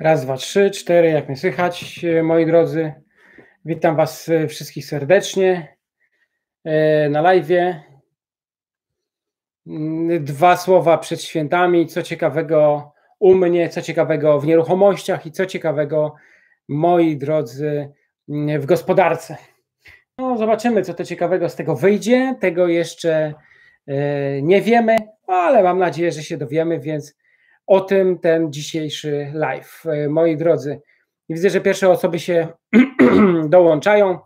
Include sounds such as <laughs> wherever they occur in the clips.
Raz, dwa, trzy, cztery, jak mnie słychać, moi drodzy. Witam Was wszystkich serdecznie e, na live. Dwa słowa przed świętami, co ciekawego u mnie, co ciekawego w nieruchomościach i co ciekawego, moi drodzy, w gospodarce. No, zobaczymy, co to ciekawego z tego wyjdzie. Tego jeszcze e, nie wiemy, ale mam nadzieję, że się dowiemy, więc o tym ten dzisiejszy live. E, moi drodzy, widzę, że pierwsze osoby się <clears throat> dołączają.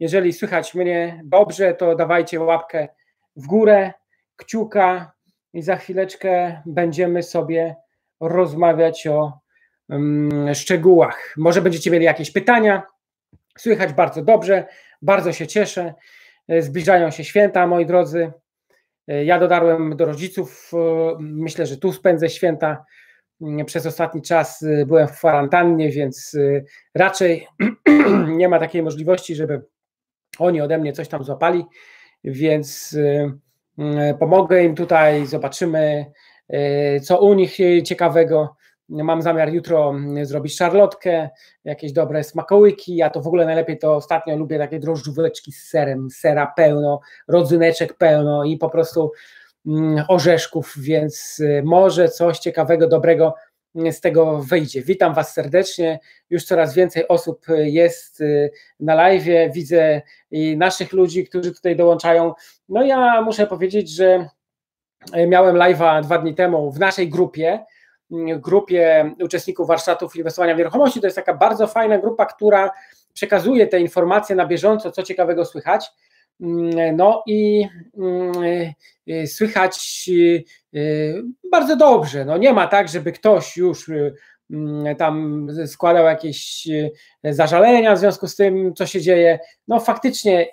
Jeżeli słychać mnie dobrze, to dawajcie łapkę w górę, kciuka i za chwileczkę będziemy sobie rozmawiać o um, szczegółach. Może będziecie mieli jakieś pytania. Słychać bardzo dobrze, bardzo się cieszę. E, zbliżają się święta, moi drodzy. E, ja dotarłem do rodziców. E, myślę, że tu spędzę święta. Mm, przez ostatni czas e, byłem w kwarantannie, więc raczej <clears throat> nie ma takiej możliwości, żeby oni ode mnie coś tam złapali, więc pomogę im tutaj, zobaczymy, co u nich ciekawego. Mam zamiar jutro mm, zrobić szarlotkę, jakieś dobre smakołyki. Ja to w ogóle najlepiej to ostatnio lubię takie drożdżóweczki z serem, sera pełno, rodzyneczek pełno i po prostu mm, orzeszków, więc y, może coś ciekawego, dobrego mm, z tego wyjdzie. Witam Was serdecznie. Już coraz więcej osób jest y, na live. Widzę i naszych ludzi, którzy tutaj dołączają. No ja muszę powiedzieć, że y, miałem live'a dwa dni temu w naszej grupie grupie uczestników warsztatów inwestowania w nieruchomości. To jest taka bardzo fajna grupa, która przekazuje te informacje na bieżąco, co ciekawego słychać. No i y, słychać y, bardzo dobrze. No nie ma tak, żeby ktoś już y, tam składał jakieś zażalenia w związku z tym, co się dzieje. No faktycznie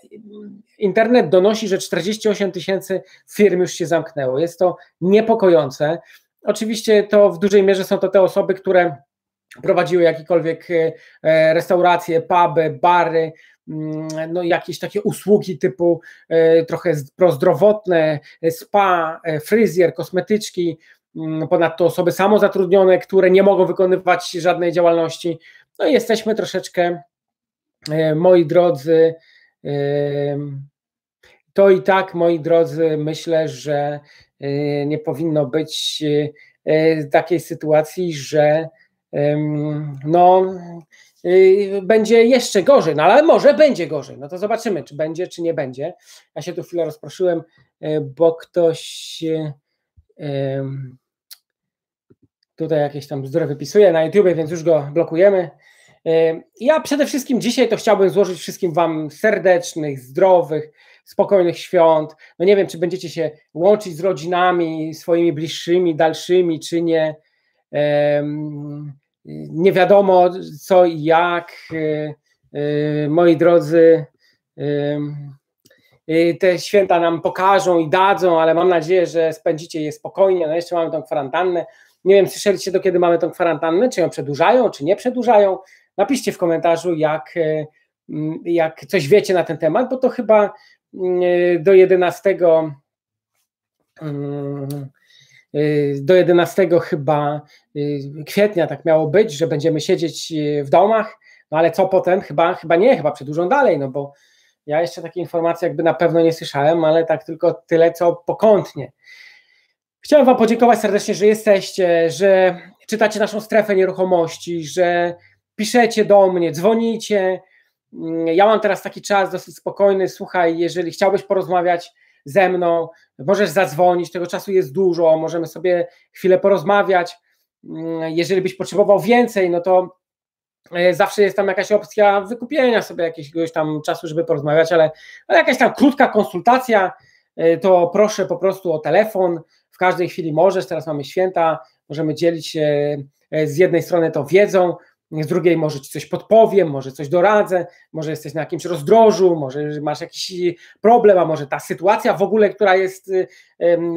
internet donosi, że 48 tysięcy firm już się zamknęło. Jest to niepokojące. Oczywiście to w dużej mierze są to te osoby, które prowadziły jakiekolwiek e, restauracje, puby, bary, mm, no jakieś takie usługi typu e, trochę prozdrowotne, spa, e, fryzjer, kosmetyczki, mm, ponadto osoby samozatrudnione, które nie mogą wykonywać żadnej działalności. No i jesteśmy troszeczkę, moi drodzy, to i tak, moi drodzy, myślę, że nie powinno być y, y, takiej sytuacji, że no, będzie jeszcze gorzej, no ale może będzie gorzej. No to zobaczymy, czy będzie, czy nie będzie. Ja się tu chwilę rozproszyłem, bo ktoś tutaj jakieś tam bzdury wypisuje na YouTube, więc już go blokujemy. Ja przede wszystkim dzisiaj to chciałbym złożyć wszystkim Wam serdecznych, zdrowych, spokojnych świąt. No nie wiem, czy będziecie się łączyć z rodzinami swoimi bliższymi, dalszymi, czy nie. Nie wiadomo co i jak. E, e, moi drodzy, te święta nam pokażą i dadzą, ale mam nadzieję, że spędzicie je spokojnie. No jeszcze mamy tą kwarantannę. Nie wiem, słyszeliście do kiedy mamy tą kwarantannę, czy ją przedłużają, czy nie przedłużają. Napiszcie w komentarzu, jak, jak coś wiecie na ten temat, bo to chyba do 11 do 11 chyba kwietnia tak miało być, że będziemy siedzieć w domach, no ale co potem? Chyba, chyba nie, chyba przedłużą dalej, no bo ja jeszcze takiej informacji jakby na pewno nie słyszałem, ale tak tylko tyle, co pokątnie. Chciałem Wam podziękować serdecznie, że jesteście, że czytacie naszą strefę nieruchomości, że piszecie do mnie, dzwonicie, Mm, ja mam teraz taki czas dosyć spokojny. Słuchaj, jeżeli chciałbyś porozmawiać ze mną, możesz zadzwonić, tego czasu jest dużo, możemy sobie chwilę porozmawiać. Mm, jeżeli byś potrzebował więcej, no to e, zawsze jest tam jakaś opcja wykupienia sobie jakiegoś tam czasu, żeby porozmawiać, ale, ale jakaś tam krótka konsultacja, e, to proszę po prostu o telefon. W każdej chwili możesz, teraz mamy święta, możemy dzielić się e, z jednej strony tą wiedzą, z drugiej może ci coś podpowiem, może coś doradzę, może jesteś na jakimś rozdrożu, może masz jakiś problem, a może ta sytuacja w ogóle, która jest,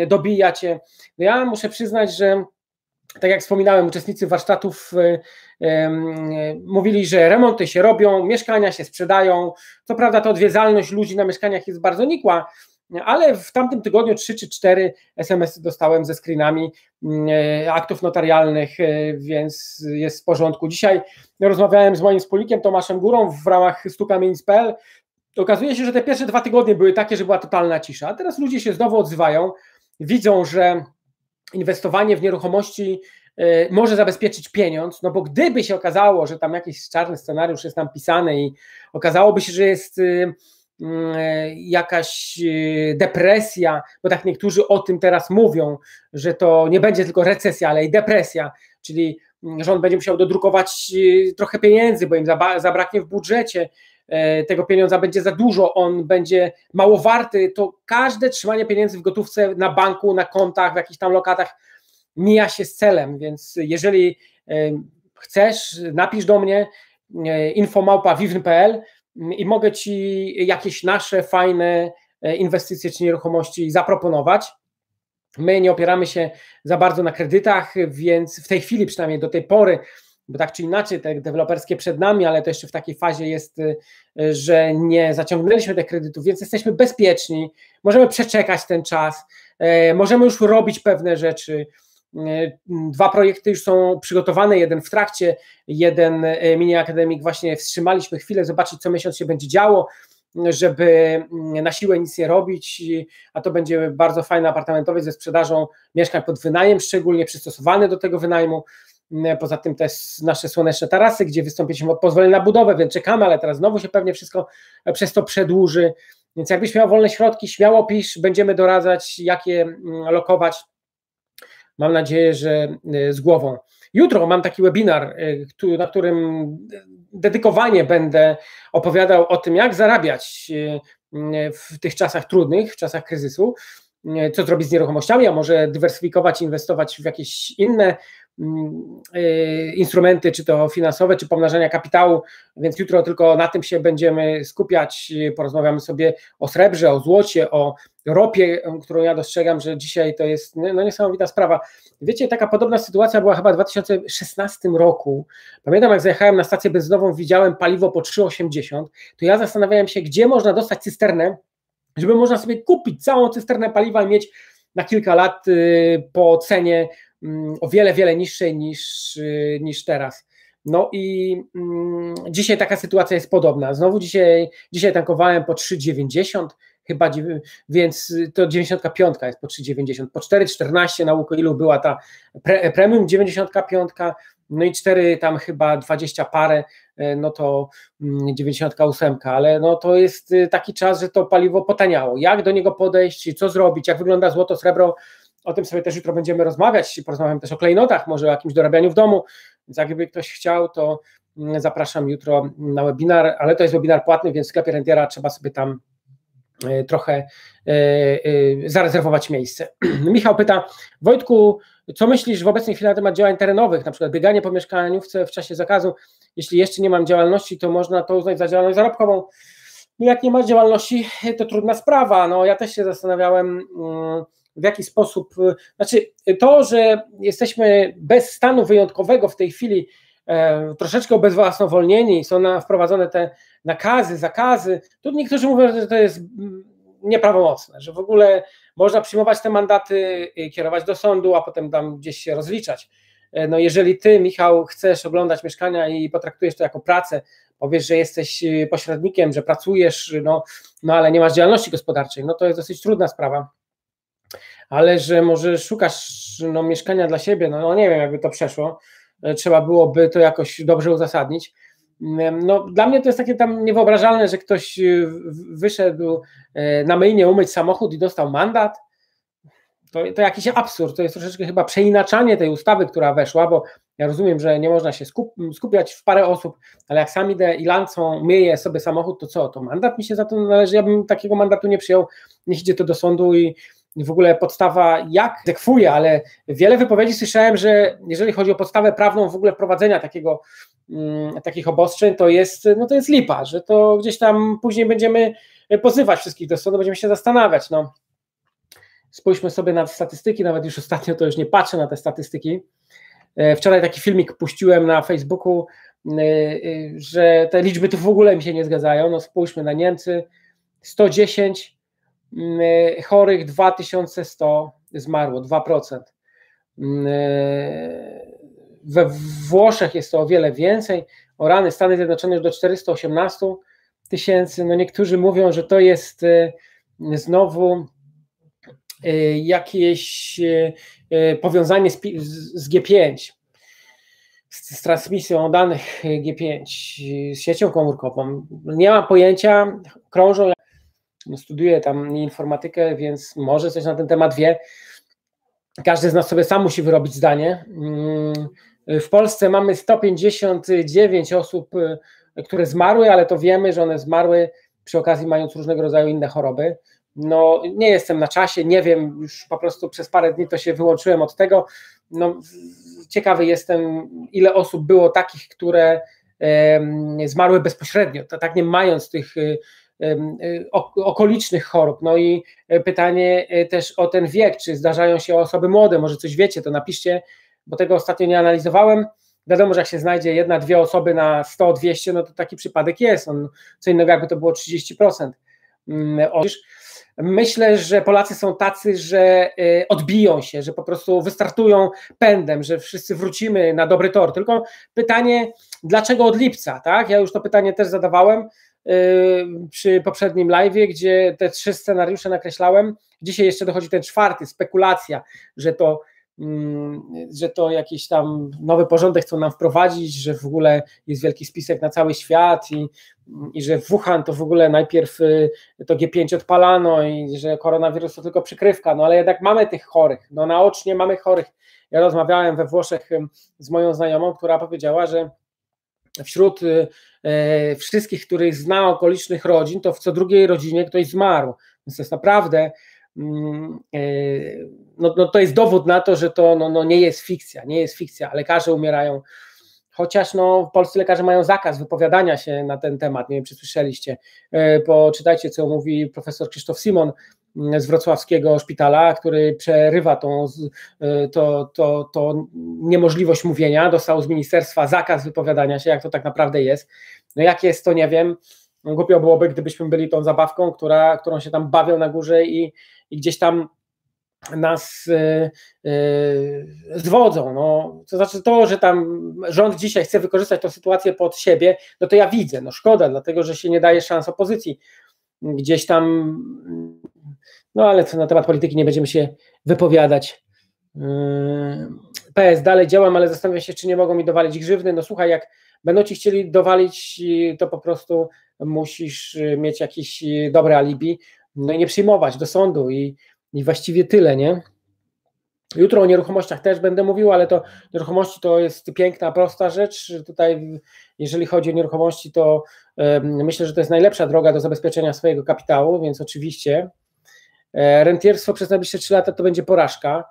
dobija cię. No ja muszę przyznać, że tak jak wspominałem, uczestnicy warsztatów mówili, że remonty się robią, mieszkania się sprzedają. Co prawda, ta odwiedzalność ludzi na mieszkaniach jest bardzo nikła, ale w tamtym tygodniu trzy czy cztery SMS-y dostałem ze screenami aktów notarialnych, więc jest w porządku. Dzisiaj rozmawiałem z moim wspólnikiem Tomaszem Górą w ramach stukamienic.pl. Okazuje się, że te pierwsze dwa tygodnie były takie, że była totalna cisza. Teraz ludzie się znowu odzywają, widzą, że inwestowanie w nieruchomości e, może zabezpieczyć pieniądz, no bo gdyby się okazało, że tam jakiś czarny scenariusz jest tam pisany i okazałoby się, że jest e, mm, e, jakaś depresja, bo tak niektórzy o tym teraz mówią, że to nie będzie tylko recesja, ale i depresja, czyli mm, że on będzie musiał dodrukować trochę pieniędzy, bo im zabraknie w budżecie, tego pieniądza będzie za dużo, on będzie mało warty, to każde trzymanie pieniędzy w gotówce na banku, na kontach, w jakichś tam lokatach mija się z celem, więc jeżeli chcesz, napisz do mnie e, infomałpa.vivn.pl i mogę Ci jakieś nasze fajne e, inwestycje czy nieruchomości zaproponować. My nie opieramy się za bardzo na kredytach, więc w tej chwili, przynajmniej do tej pory, bo tak czy inaczej te deweloperskie przed nami, ale to jeszcze w takiej fazie jest, e, że nie zaciągnęliśmy tych kredytów, więc jesteśmy bezpieczni, możemy przeczekać ten czas, możemy już robić pewne rzeczy. E, dwa projekty już są przygotowane, jeden w trakcie, jeden e, mini akademik właśnie wstrzymaliśmy chwilę, zobaczyć co miesiąc się będzie działo, żeby mm, na siłę nic nie robić, a to będzie bardzo fajny apartamentowiec ze sprzedażą mieszkań pod wynajem, szczególnie przystosowany do tego wynajmu. Mm, poza tym też nasze słoneczne tarasy, gdzie wystąpiliśmy od pozwolenia na budowę, więc czekamy, ale teraz znowu się pewnie wszystko przez to przedłuży. Więc jakbyś miał wolne środki, śmiało pisz, będziemy doradzać, jakie mm, lokować Mam nadzieję, że e, z głową. Jutro mam taki webinar, e, na którym dedykowanie będę opowiadał o tym, jak zarabiać e, w tych czasach trudnych, w czasach kryzysu, co zrobić z nieruchomościami, a może dywersyfikować, inwestować w jakieś inne y, instrumenty, czy to finansowe, czy pomnażania kapitału, więc jutro tylko na tym się będziemy skupiać. Porozmawiamy sobie o srebrze, o złocie, o ropie, którą ja dostrzegam, że dzisiaj to jest no, niesamowita sprawa. Wiecie, taka podobna sytuacja była chyba w 2016 roku. Pamiętam, jak zajechałem na stację benzynową, widziałem paliwo po 3,80, to ja zastanawiałem się, gdzie można dostać cysternę, żeby można sobie kupić całą cysternę paliwa i mieć na kilka lat y, po cenie Mm, o wiele, wiele niższej niż, y, niż teraz. No i mm, dzisiaj taka sytuacja jest podobna. Znowu dzisiaj, dzisiaj tankowałem po 3,90 chyba, więc to 95 jest po 3,90. Po 4,14 na ilu była ta pre, premium 95, no i 4 tam chyba 20 parę, e, no to 98, mm, ale no to jest y, taki czas, że to paliwo potaniało. Jak do niego podejść, co zrobić, jak wygląda złoto, srebro, o tym sobie też jutro będziemy rozmawiać, porozmawiam też o klejnotach, może o jakimś dorabianiu w domu, więc jakby ktoś chciał, to mm, zapraszam jutro na webinar, ale to jest webinar płatny, więc w sklepie Rentiera trzeba sobie tam e, trochę e, e, zarezerwować miejsce. <clears throat> Michał pyta, Wojtku, co myślisz w obecnej chwili na temat działań terenowych, na przykład bieganie po mieszkaniówce w czasie zakazu, jeśli jeszcze nie mam działalności, to można to uznać za działalność zarobkową. No jak nie masz działalności, to trudna sprawa. No, ja też się zastanawiałem, mm, w jaki sposób, y, znaczy to, że jesteśmy bez stanu wyjątkowego w tej chwili, e, troszeczkę obezwłasnowolnieni, są wprowadzone te nakazy, zakazy, tu niektórzy mówią, że to jest mm, nieprawomocne, że w ogóle można przyjmować te mandaty, kierować do sądu, a potem tam gdzieś się rozliczać. E, no jeżeli ty, Michał, chcesz oglądać mieszkania i potraktujesz to jako pracę, powiesz, że jesteś y, pośrednikiem, że pracujesz, no, no ale nie masz działalności gospodarczej, no to jest dosyć trudna sprawa ale że może szukasz no, mieszkania dla siebie, no, no nie wiem, jakby to przeszło, e, trzeba byłoby to jakoś dobrze uzasadnić. Mm, no, dla mnie to jest takie tam niewyobrażalne, że ktoś e, wyszedł e, na myjnie umyć samochód i dostał mandat. To, to jakiś absurd, to jest troszeczkę chyba przeinaczanie tej ustawy, która weszła, bo ja rozumiem, że nie można się skup, skupiać w parę osób, ale jak sam idę i lancą myję sobie samochód, to co, to mandat mi się za to należy, ja bym takiego mandatu nie przyjął, niech idzie to do sądu i, w ogóle podstawa jak dekwuje, ale wiele wypowiedzi słyszałem, że jeżeli chodzi o podstawę prawną w ogóle prowadzenia takiego, mm, takich obostrzeń, to jest, no to jest lipa, że to gdzieś tam później będziemy pozywać wszystkich do sądu, będziemy się zastanawiać. No. Spójrzmy sobie na statystyki, nawet już ostatnio to już nie patrzę na te statystyki. E, wczoraj taki filmik puściłem na Facebooku, e, e, że te liczby tu w ogóle mi się nie zgadzają. No spójrzmy na Niemcy, 110 chorych 2100 zmarło, 2%. We Włoszech jest to o wiele więcej. O rany Stany Zjednoczone już do 418 tysięcy. No niektórzy mówią, że to jest znowu jakieś powiązanie z, z G5 z, z transmisją danych G5, z siecią komórkową. Nie mam pojęcia, krążą, no, studiuję tam informatykę, więc może coś na ten temat wie. Każdy z nas sobie sam musi wyrobić zdanie. Mm, w Polsce mamy 159 osób, y, które zmarły, ale to wiemy, że one zmarły przy okazji mając różnego rodzaju inne choroby. No, nie jestem na czasie, nie wiem, już po prostu przez parę dni to się wyłączyłem od tego. No, ciekawy jestem, ile osób było takich, które zmarły bezpośrednio, tak nie mając tych y, okolicznych chorób. No i e, pytanie e, też o ten wiek, czy zdarzają się osoby młode, może coś wiecie, to napiszcie, bo tego ostatnio nie analizowałem. Wiadomo, że jak się znajdzie jedna, dwie osoby na 100, 200, no to taki przypadek jest. On, co innego jakby to było 30%. Myślę, że Polacy są tacy, że y, odbiją się, że po prostu wystartują pędem, że wszyscy wrócimy na dobry tor. Tylko pytanie, dlaczego od lipca? Tak? Ja już to pytanie też zadawałem y, przy poprzednim live, gdzie te trzy scenariusze nakreślałem. Dzisiaj jeszcze dochodzi ten czwarty, spekulacja, że to Mm, że to jakiś tam nowy porządek chcą nam wprowadzić, że w ogóle jest wielki spisek na cały świat i, i że w Wuhan to w ogóle najpierw y, to G5 odpalano i że koronawirus to tylko przykrywka, no ale jednak mamy tych chorych, no naocznie mamy chorych. Ja rozmawiałem we Włoszech z moją znajomą, która powiedziała, że wśród y, e, wszystkich, których zna okolicznych rodzin, to w co drugiej rodzinie ktoś zmarł. Więc to jest naprawdę Mm, e, no, no to jest dowód na to, że to no, no nie jest fikcja, nie jest fikcja. Lekarze umierają, chociaż no, polscy lekarze mają zakaz wypowiadania się na ten temat, nie wiem czy słyszeliście, e, poczytajcie co mówi profesor Krzysztof Simon z wrocławskiego szpitala, który przerywa tą, e, to, to, to niemożliwość mówienia, dostał z ministerstwa zakaz wypowiadania się, jak to tak naprawdę jest. No jak jest, to nie wiem. Głupio byłoby, gdybyśmy byli tą zabawką, która, którą się tam bawią na górze i, i gdzieś tam nas yy, zwodzą. No, to znaczy to, że tam rząd dzisiaj chce wykorzystać tę sytuację pod siebie, no to ja widzę, no szkoda, dlatego że się nie daje szans opozycji. Gdzieś tam, no ale na temat polityki nie będziemy się wypowiadać. Yy, PS dalej działam, ale zastanawiam się, czy nie mogą mi dowalić grzywny. No słuchaj, jak będą ci chcieli dowalić, to po prostu musisz mieć jakieś dobre alibi, no i nie przyjmować do sądu i, i właściwie tyle, nie? Jutro o nieruchomościach też będę mówił, ale to nieruchomości to jest piękna, prosta rzecz. Tutaj, jeżeli chodzi o nieruchomości, to myślę, że to jest najlepsza droga do zabezpieczenia swojego kapitału, więc oczywiście e, rentierstwo przez najbliższe 3 lata to będzie porażka.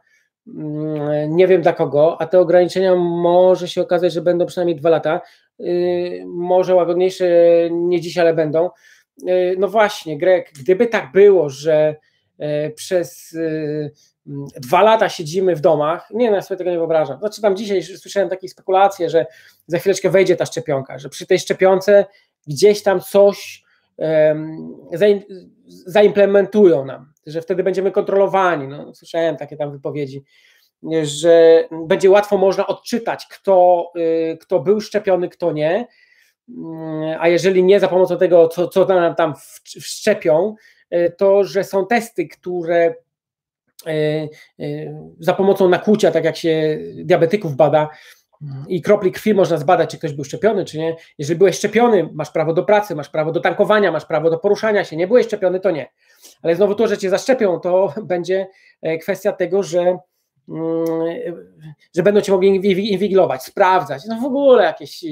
Mm, nie wiem dla kogo, a te ograniczenia może się okazać, że będą przynajmniej dwa lata. Y, może łagodniejsze nie dziś, ale będą. E, no właśnie, Greg, gdyby tak było, że e, przez e, dwa lata siedzimy w domach, nie, no ja sobie tego nie wyobrażam. Znaczy tam dzisiaj słyszałem takie spekulacje, że za chwileczkę wejdzie ta szczepionka, że przy tej szczepionce gdzieś tam coś zaimplementują nam, że wtedy będziemy kontrolowani. No, słyszałem takie tam wypowiedzi, że będzie łatwo można odczytać, kto, y, kto był szczepiony, kto nie Mm, a jeżeli nie za pomocą tego, co, co nam tam wszczepią, e, to że są testy, które za pomocą nakłucia, tak jak się diabetyków bada, i kropli krwi można zbadać, czy ktoś był szczepiony, czy nie. Jeżeli byłeś szczepiony, masz prawo do pracy, masz prawo do tankowania, masz prawo do poruszania się. Nie byłeś szczepiony, to nie. Ale znowu to, że cię zaszczepią, to <laughs> będzie kwestia tego, że Mm, że będą cię mogli inwigilować, sprawdzać. No w ogóle jakieś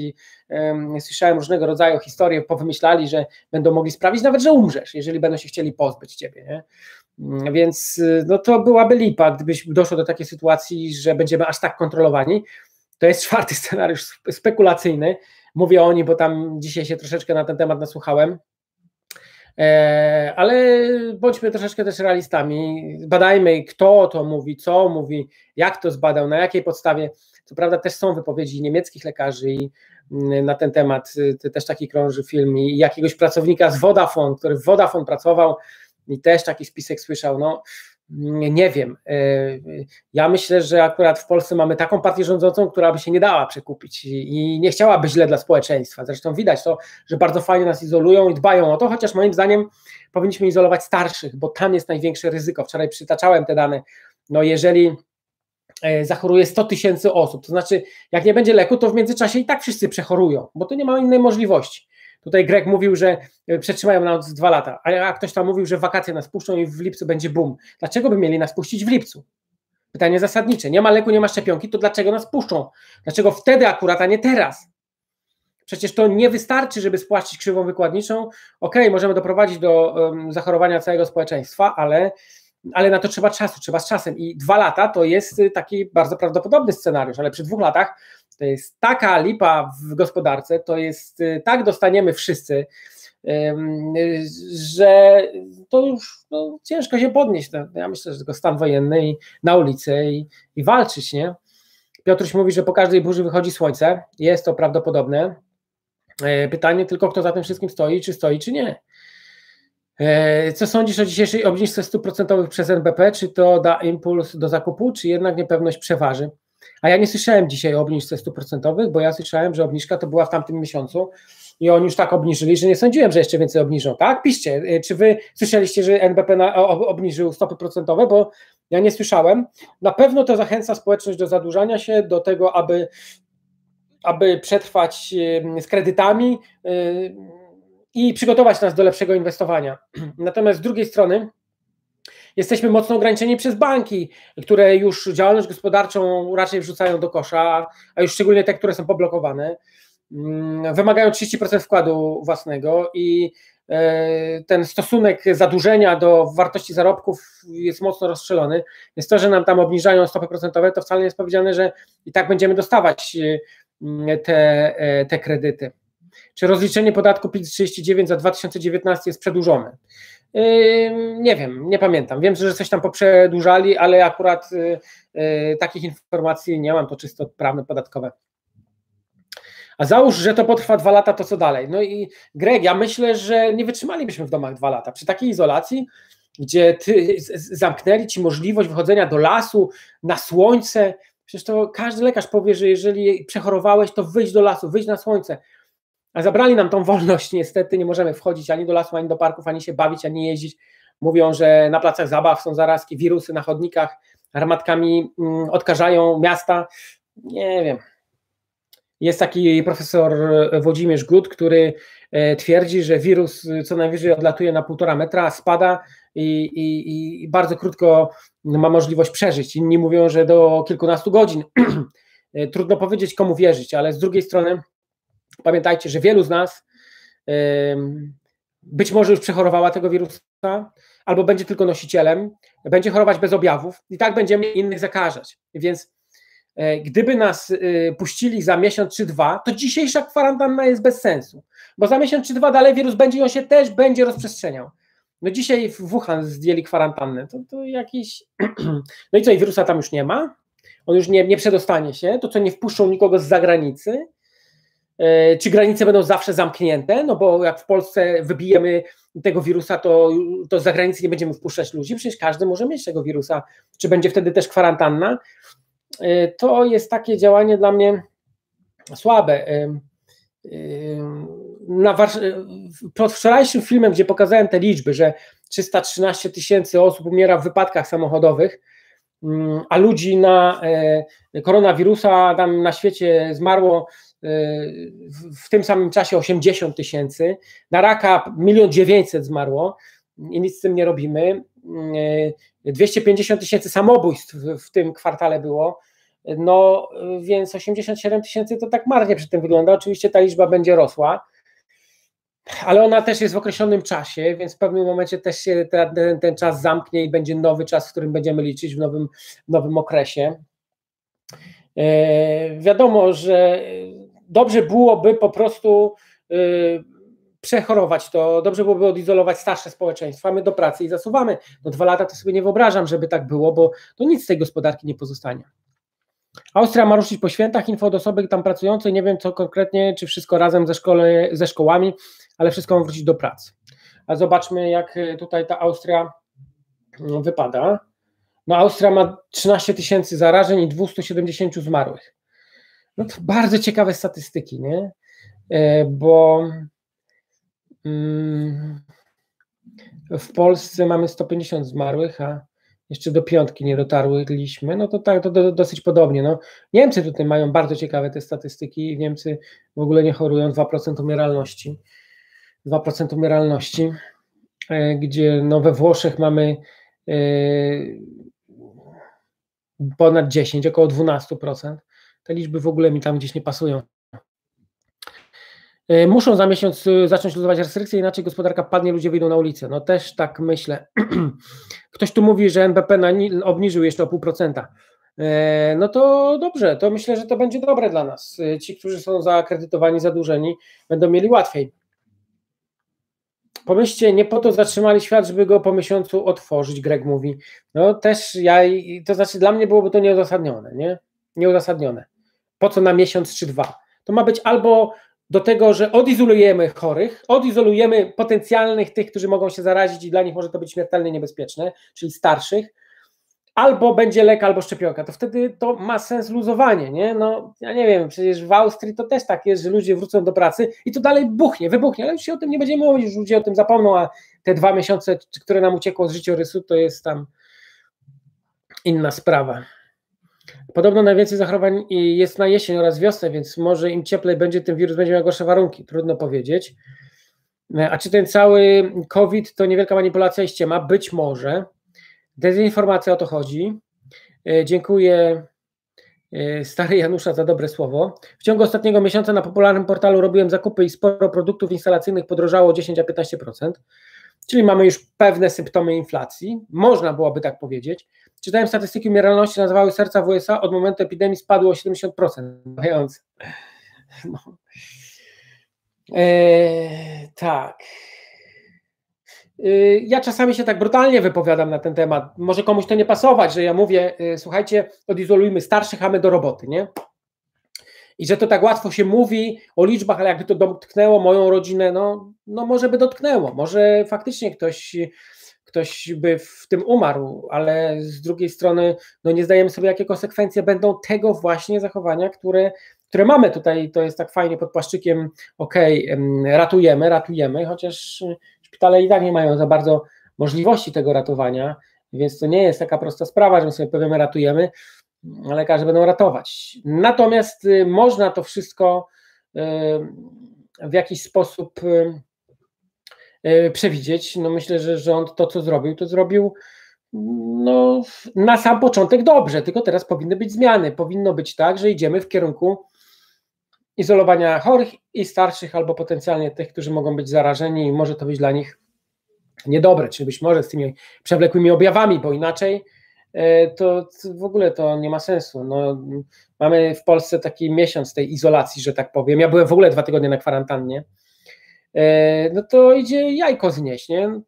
um, słyszałem różnego rodzaju historie, powymyślali, że będą mogli sprawdzić nawet, że umrzesz, jeżeli będą się chcieli pozbyć ciebie. Nie? Więc no to byłaby lipa, gdybyś doszło do takiej sytuacji, że będziemy aż tak kontrolowani. To jest czwarty <laughs> scenariusz spekulacyjny. Mówię o nim, bo tam dzisiaj się troszeczkę na ten temat nasłuchałem. E, ale bądźmy troszeczkę też realistami. Badajmy, kto to mówi, co mówi, jak to zbadał, na jakiej podstawie. Co prawda też są wypowiedzi niemieckich lekarzy i mm, na ten temat też taki krąży film i jakiegoś pracownika z Vodafone, który w Vodafone pracował, i też taki spisek słyszał, no nie wiem. E, ja myślę, że akurat w Polsce mamy taką partię rządzącą, która by się nie dała przekupić i nie chciałaby źle dla społeczeństwa. Zresztą widać to, że bardzo fajnie nas izolują i dbają o to, chociaż moim zdaniem powinniśmy izolować starszych, bo tam jest największe ryzyko. Wczoraj przytaczałem te dane. No jeżeli e, zachoruje 100 tysięcy osób, to znaczy jak nie będzie leku, to w międzyczasie i tak wszyscy przechorują, bo to nie ma innej możliwości. Tutaj Greg mówił, że e, przetrzymają nas dwa lata, a ktoś tam mówił, że wakacje nas puszczą i w lipcu będzie boom. Dlaczego by mieli nas puścić w lipcu? Pytanie zasadnicze. Nie ma leku, nie ma szczepionki, to dlaczego nas puszczą? Dlaczego wtedy akurat, a nie teraz? Przecież to nie wystarczy, żeby spłacić krzywą wykładniczą. Ok, możemy doprowadzić do um, zachorowania całego społeczeństwa, ale, ale na to trzeba czasu, trzeba z czasem. I dwa lata to jest taki bardzo prawdopodobny scenariusz, ale przy dwóch latach to jest taka lipa w gospodarce, to jest y, tak dostaniemy wszyscy, że to już no, ciężko się podnieść. No, ja myślę, że tylko stan wojenny i na ulicę i, i walczyć, nie? Piotruś mówi, że po każdej burzy wychodzi słońce. Jest to prawdopodobne. E, pytanie tylko, kto za tym wszystkim stoi, czy stoi, czy nie. E, co sądzisz o dzisiejszej obniżce 100% przez NBP? Czy to da impuls do zakupu, czy jednak niepewność przeważy? A ja nie słyszałem dzisiaj o obniżce 100%, bo ja słyszałem, że obniżka to była w tamtym miesiącu i oni już tak obniżyli, że nie sądziłem, że jeszcze więcej obniżą. Tak? Piszcie, y, czy wy słyszeliście, że NBP na, obniżył stopy procentowe, bo ja nie słyszałem. Na pewno to zachęca społeczność do zadłużania się, do tego, aby, aby przetrwać y, z kredytami y, i przygotować nas do lepszego inwestowania. <clears throat> Natomiast z drugiej strony, jesteśmy mocno ograniczeni przez banki, które już działalność gospodarczą raczej wrzucają do kosza, a już szczególnie te, które są poblokowane. Mm, wymagają 30% wkładu własnego i e, ten stosunek zadłużenia do wartości zarobków jest mocno rozstrzelony. Więc to, że nam tam obniżają stopy procentowe, to wcale nie jest powiedziane, że i tak będziemy dostawać e, te, e, te kredyty. Czy rozliczenie podatku PIT 39 za 2019 jest przedłużone? Nie wiem, nie pamiętam. Wiem, że coś tam poprzedłużali, ale akurat takich informacji nie mam, to czysto prawne podatkowe. A załóż, że to potrwa dwa lata, to co dalej? No i Greg, ja myślę, że nie wytrzymalibyśmy w domach dwa lata. Przy takiej izolacji, gdzie ty, zamknęli ci możliwość wychodzenia do lasu, na słońce, przecież to każdy lekarz powie, że jeżeli przechorowałeś, to wyjdź do lasu, wyjdź na słońce. A zabrali nam tą wolność, niestety nie możemy wchodzić ani do lasu, ani do parków, ani się bawić, ani jeździć. Mówią, że na placach zabaw są zarazki, wirusy na chodnikach, armatkami mm, odkażają miasta. Nie wiem, jest taki profesor Włodzimierz Gut, który e, twierdzi, że wirus co najwyżej odlatuje na półtora metra, spada i, i, i bardzo krótko ma możliwość przeżyć. Inni mówią, że do kilkunastu godzin. <clears throat> E, trudno powiedzieć, komu wierzyć, ale z drugiej strony pamiętajcie, że wielu z nas być może już przechorowała tego wirusa, albo będzie tylko nosicielem, będzie chorować bez objawów i tak będziemy innych zakażać. Więc E, gdyby nas e, puścili za miesiąc czy dwa, to dzisiejsza kwarantanna jest bez sensu, bo za miesiąc czy dwa dalej wirus będzie on się też będzie rozprzestrzeniał. No dzisiaj w Wuhan zdjęli kwarantannę, to, to jakiś... <clears throat> No i co, i wirusa tam już nie ma? On już nie, nie przedostanie się, to co, nie wpuszczą nikogo z zagranicy? E, czy granice będą zawsze zamknięte? No bo jak w Polsce wybijemy tego wirusa, to, to z zagranicy nie będziemy wpuszczać ludzi, przecież każdy może mieć tego wirusa. Czy będzie wtedy też kwarantanna? Y, to jest takie działanie dla mnie słabe. Y, na pod wczorajszym filmem, gdzie pokazałem te liczby, że 313 tysięcy osób umiera w wypadkach samochodowych, mm, a ludzi na koronawirusa tam na świecie zmarło w tym samym czasie 80 tysięcy, na raka 1 900 zmarło i nic z tym nie robimy. 250 tysięcy samobójstw w tym kwartale było, no więc 87 tysięcy to tak marnie przy tym wygląda. Oczywiście ta liczba będzie rosła, ale ona też jest w określonym czasie, więc w pewnym momencie też się ten, ten czas zamknie i będzie nowy czas, w którym będziemy liczyć w nowym, nowym okresie. E, wiadomo, że dobrze byłoby po prostu e, przechorować to, dobrze byłoby odizolować starsze społeczeństwa, my do pracy i zasuwamy. No dwa lata to sobie nie wyobrażam, żeby tak było, bo to nic z tej gospodarki nie pozostanie. Austria ma ruszyć po świętach, info od osoby tam pracującej, nie wiem co konkretnie, czy wszystko razem ze, szkole, ze szkołami, ale wszystko ma wrócić do pracy. a zobaczmy, jak tutaj ta Austria wypada. No, Austria ma 13 tysięcy zarażeń i 270 zmarłych. No to bardzo ciekawe statystyki, nie? Bo mm, w Polsce mamy 150 zmarłych, a jeszcze do piątki nie dotarłyśmy, no to tak, to do, dosyć podobnie. No, Niemcy tutaj mają bardzo ciekawe te statystyki. Niemcy w ogóle nie chorują 2% umieralności. 2% umieralności, e, gdzie no we Włoszech mamy e, ponad 10, około 12%. Te liczby w ogóle mi tam gdzieś nie pasują. E, muszą za miesiąc e, zacząć luzować restrykcje, inaczej gospodarka padnie, ludzie wyjdą na ulicę. No też tak myślę. <clears throat> Ktoś tu mówi, że NBP obniżył jeszcze o pół procenta. E, no to dobrze, to myślę, że to będzie dobre dla nas. Ci, którzy są zaakredytowani, zadłużeni, będą mieli łatwiej. Pomyślcie, nie po to zatrzymali świat, żeby go po miesiącu otworzyć, Greg mówi. No też ja, to znaczy dla mnie byłoby to nieuzasadnione, nie? Nieuzasadnione. Po co na miesiąc czy dwa? To ma być albo do tego, że odizolujemy chorych, odizolujemy potencjalnych tych, którzy mogą się zarazić i dla nich może to być śmiertelnie niebezpieczne, czyli starszych, albo będzie lek, albo szczepionka, to wtedy to ma sens luzowanie, nie? No, ja nie wiem, przecież w Austrii to też tak jest, że ludzie wrócą do pracy i to dalej buchnie, wybuchnie, ale już się o tym nie będziemy mówić, już ludzie o tym zapomną, a te dwa miesiące, które nam uciekło z życiorysu, to jest tam inna sprawa. Podobno najwięcej zachorowań jest na jesień oraz wiosnę, więc może im cieplej będzie, tym wirus będzie miał gorsze warunki. Trudno powiedzieć. A czy ten cały COVID to niewielka manipulacja i ściema? Być może. Dezinformacja o to chodzi. E, dziękuję e, stary Janusza za dobre słowo. W ciągu ostatniego miesiąca na popularnym portalu robiłem zakupy i sporo produktów instalacyjnych podrożało 10 a 15%, czyli mamy już pewne symptomy inflacji. Można byłoby tak powiedzieć. Czytałem statystyki umieralności, nazywały serca w USA, od momentu epidemii spadło o 70%. Mając. <laughs> No. Eee, tak. Eee, ja czasami się tak brutalnie wypowiadam na ten temat. Może komuś to nie pasować, że ja mówię, e, słuchajcie, odizolujmy starszych, a my do roboty, nie? I że to tak łatwo się mówi o liczbach, ale jakby to dotknęło moją rodzinę, no, no może by dotknęło. Może faktycznie ktoś ktoś by w tym umarł, ale z drugiej strony no nie zdajemy sobie, jakie konsekwencje będą tego właśnie zachowania, które, które mamy tutaj. To jest tak fajnie pod płaszczykiem, okej, okay, ratujemy, ratujemy, chociaż szpitale i tak nie mają za bardzo możliwości tego ratowania, więc to nie jest taka prosta sprawa, że my sobie powiemy ratujemy, a lekarze będą ratować. Natomiast y, można to wszystko y, w jakiś sposób y, przewidzieć. No myślę, że rząd to, co zrobił, to zrobił no, na sam początek dobrze, tylko teraz powinny być zmiany. Powinno być tak, że idziemy w kierunku izolowania chorych i starszych, albo potencjalnie tych, którzy mogą być zarażeni, i może to być dla nich niedobre, czy być może z tymi przewlekłymi objawami, bo inaczej e, to w ogóle to nie ma sensu. No, mamy w Polsce taki miesiąc tej izolacji, że tak powiem. Ja byłem w ogóle dwa tygodnie na kwarantannie E, no to idzie jajko znieść, nie?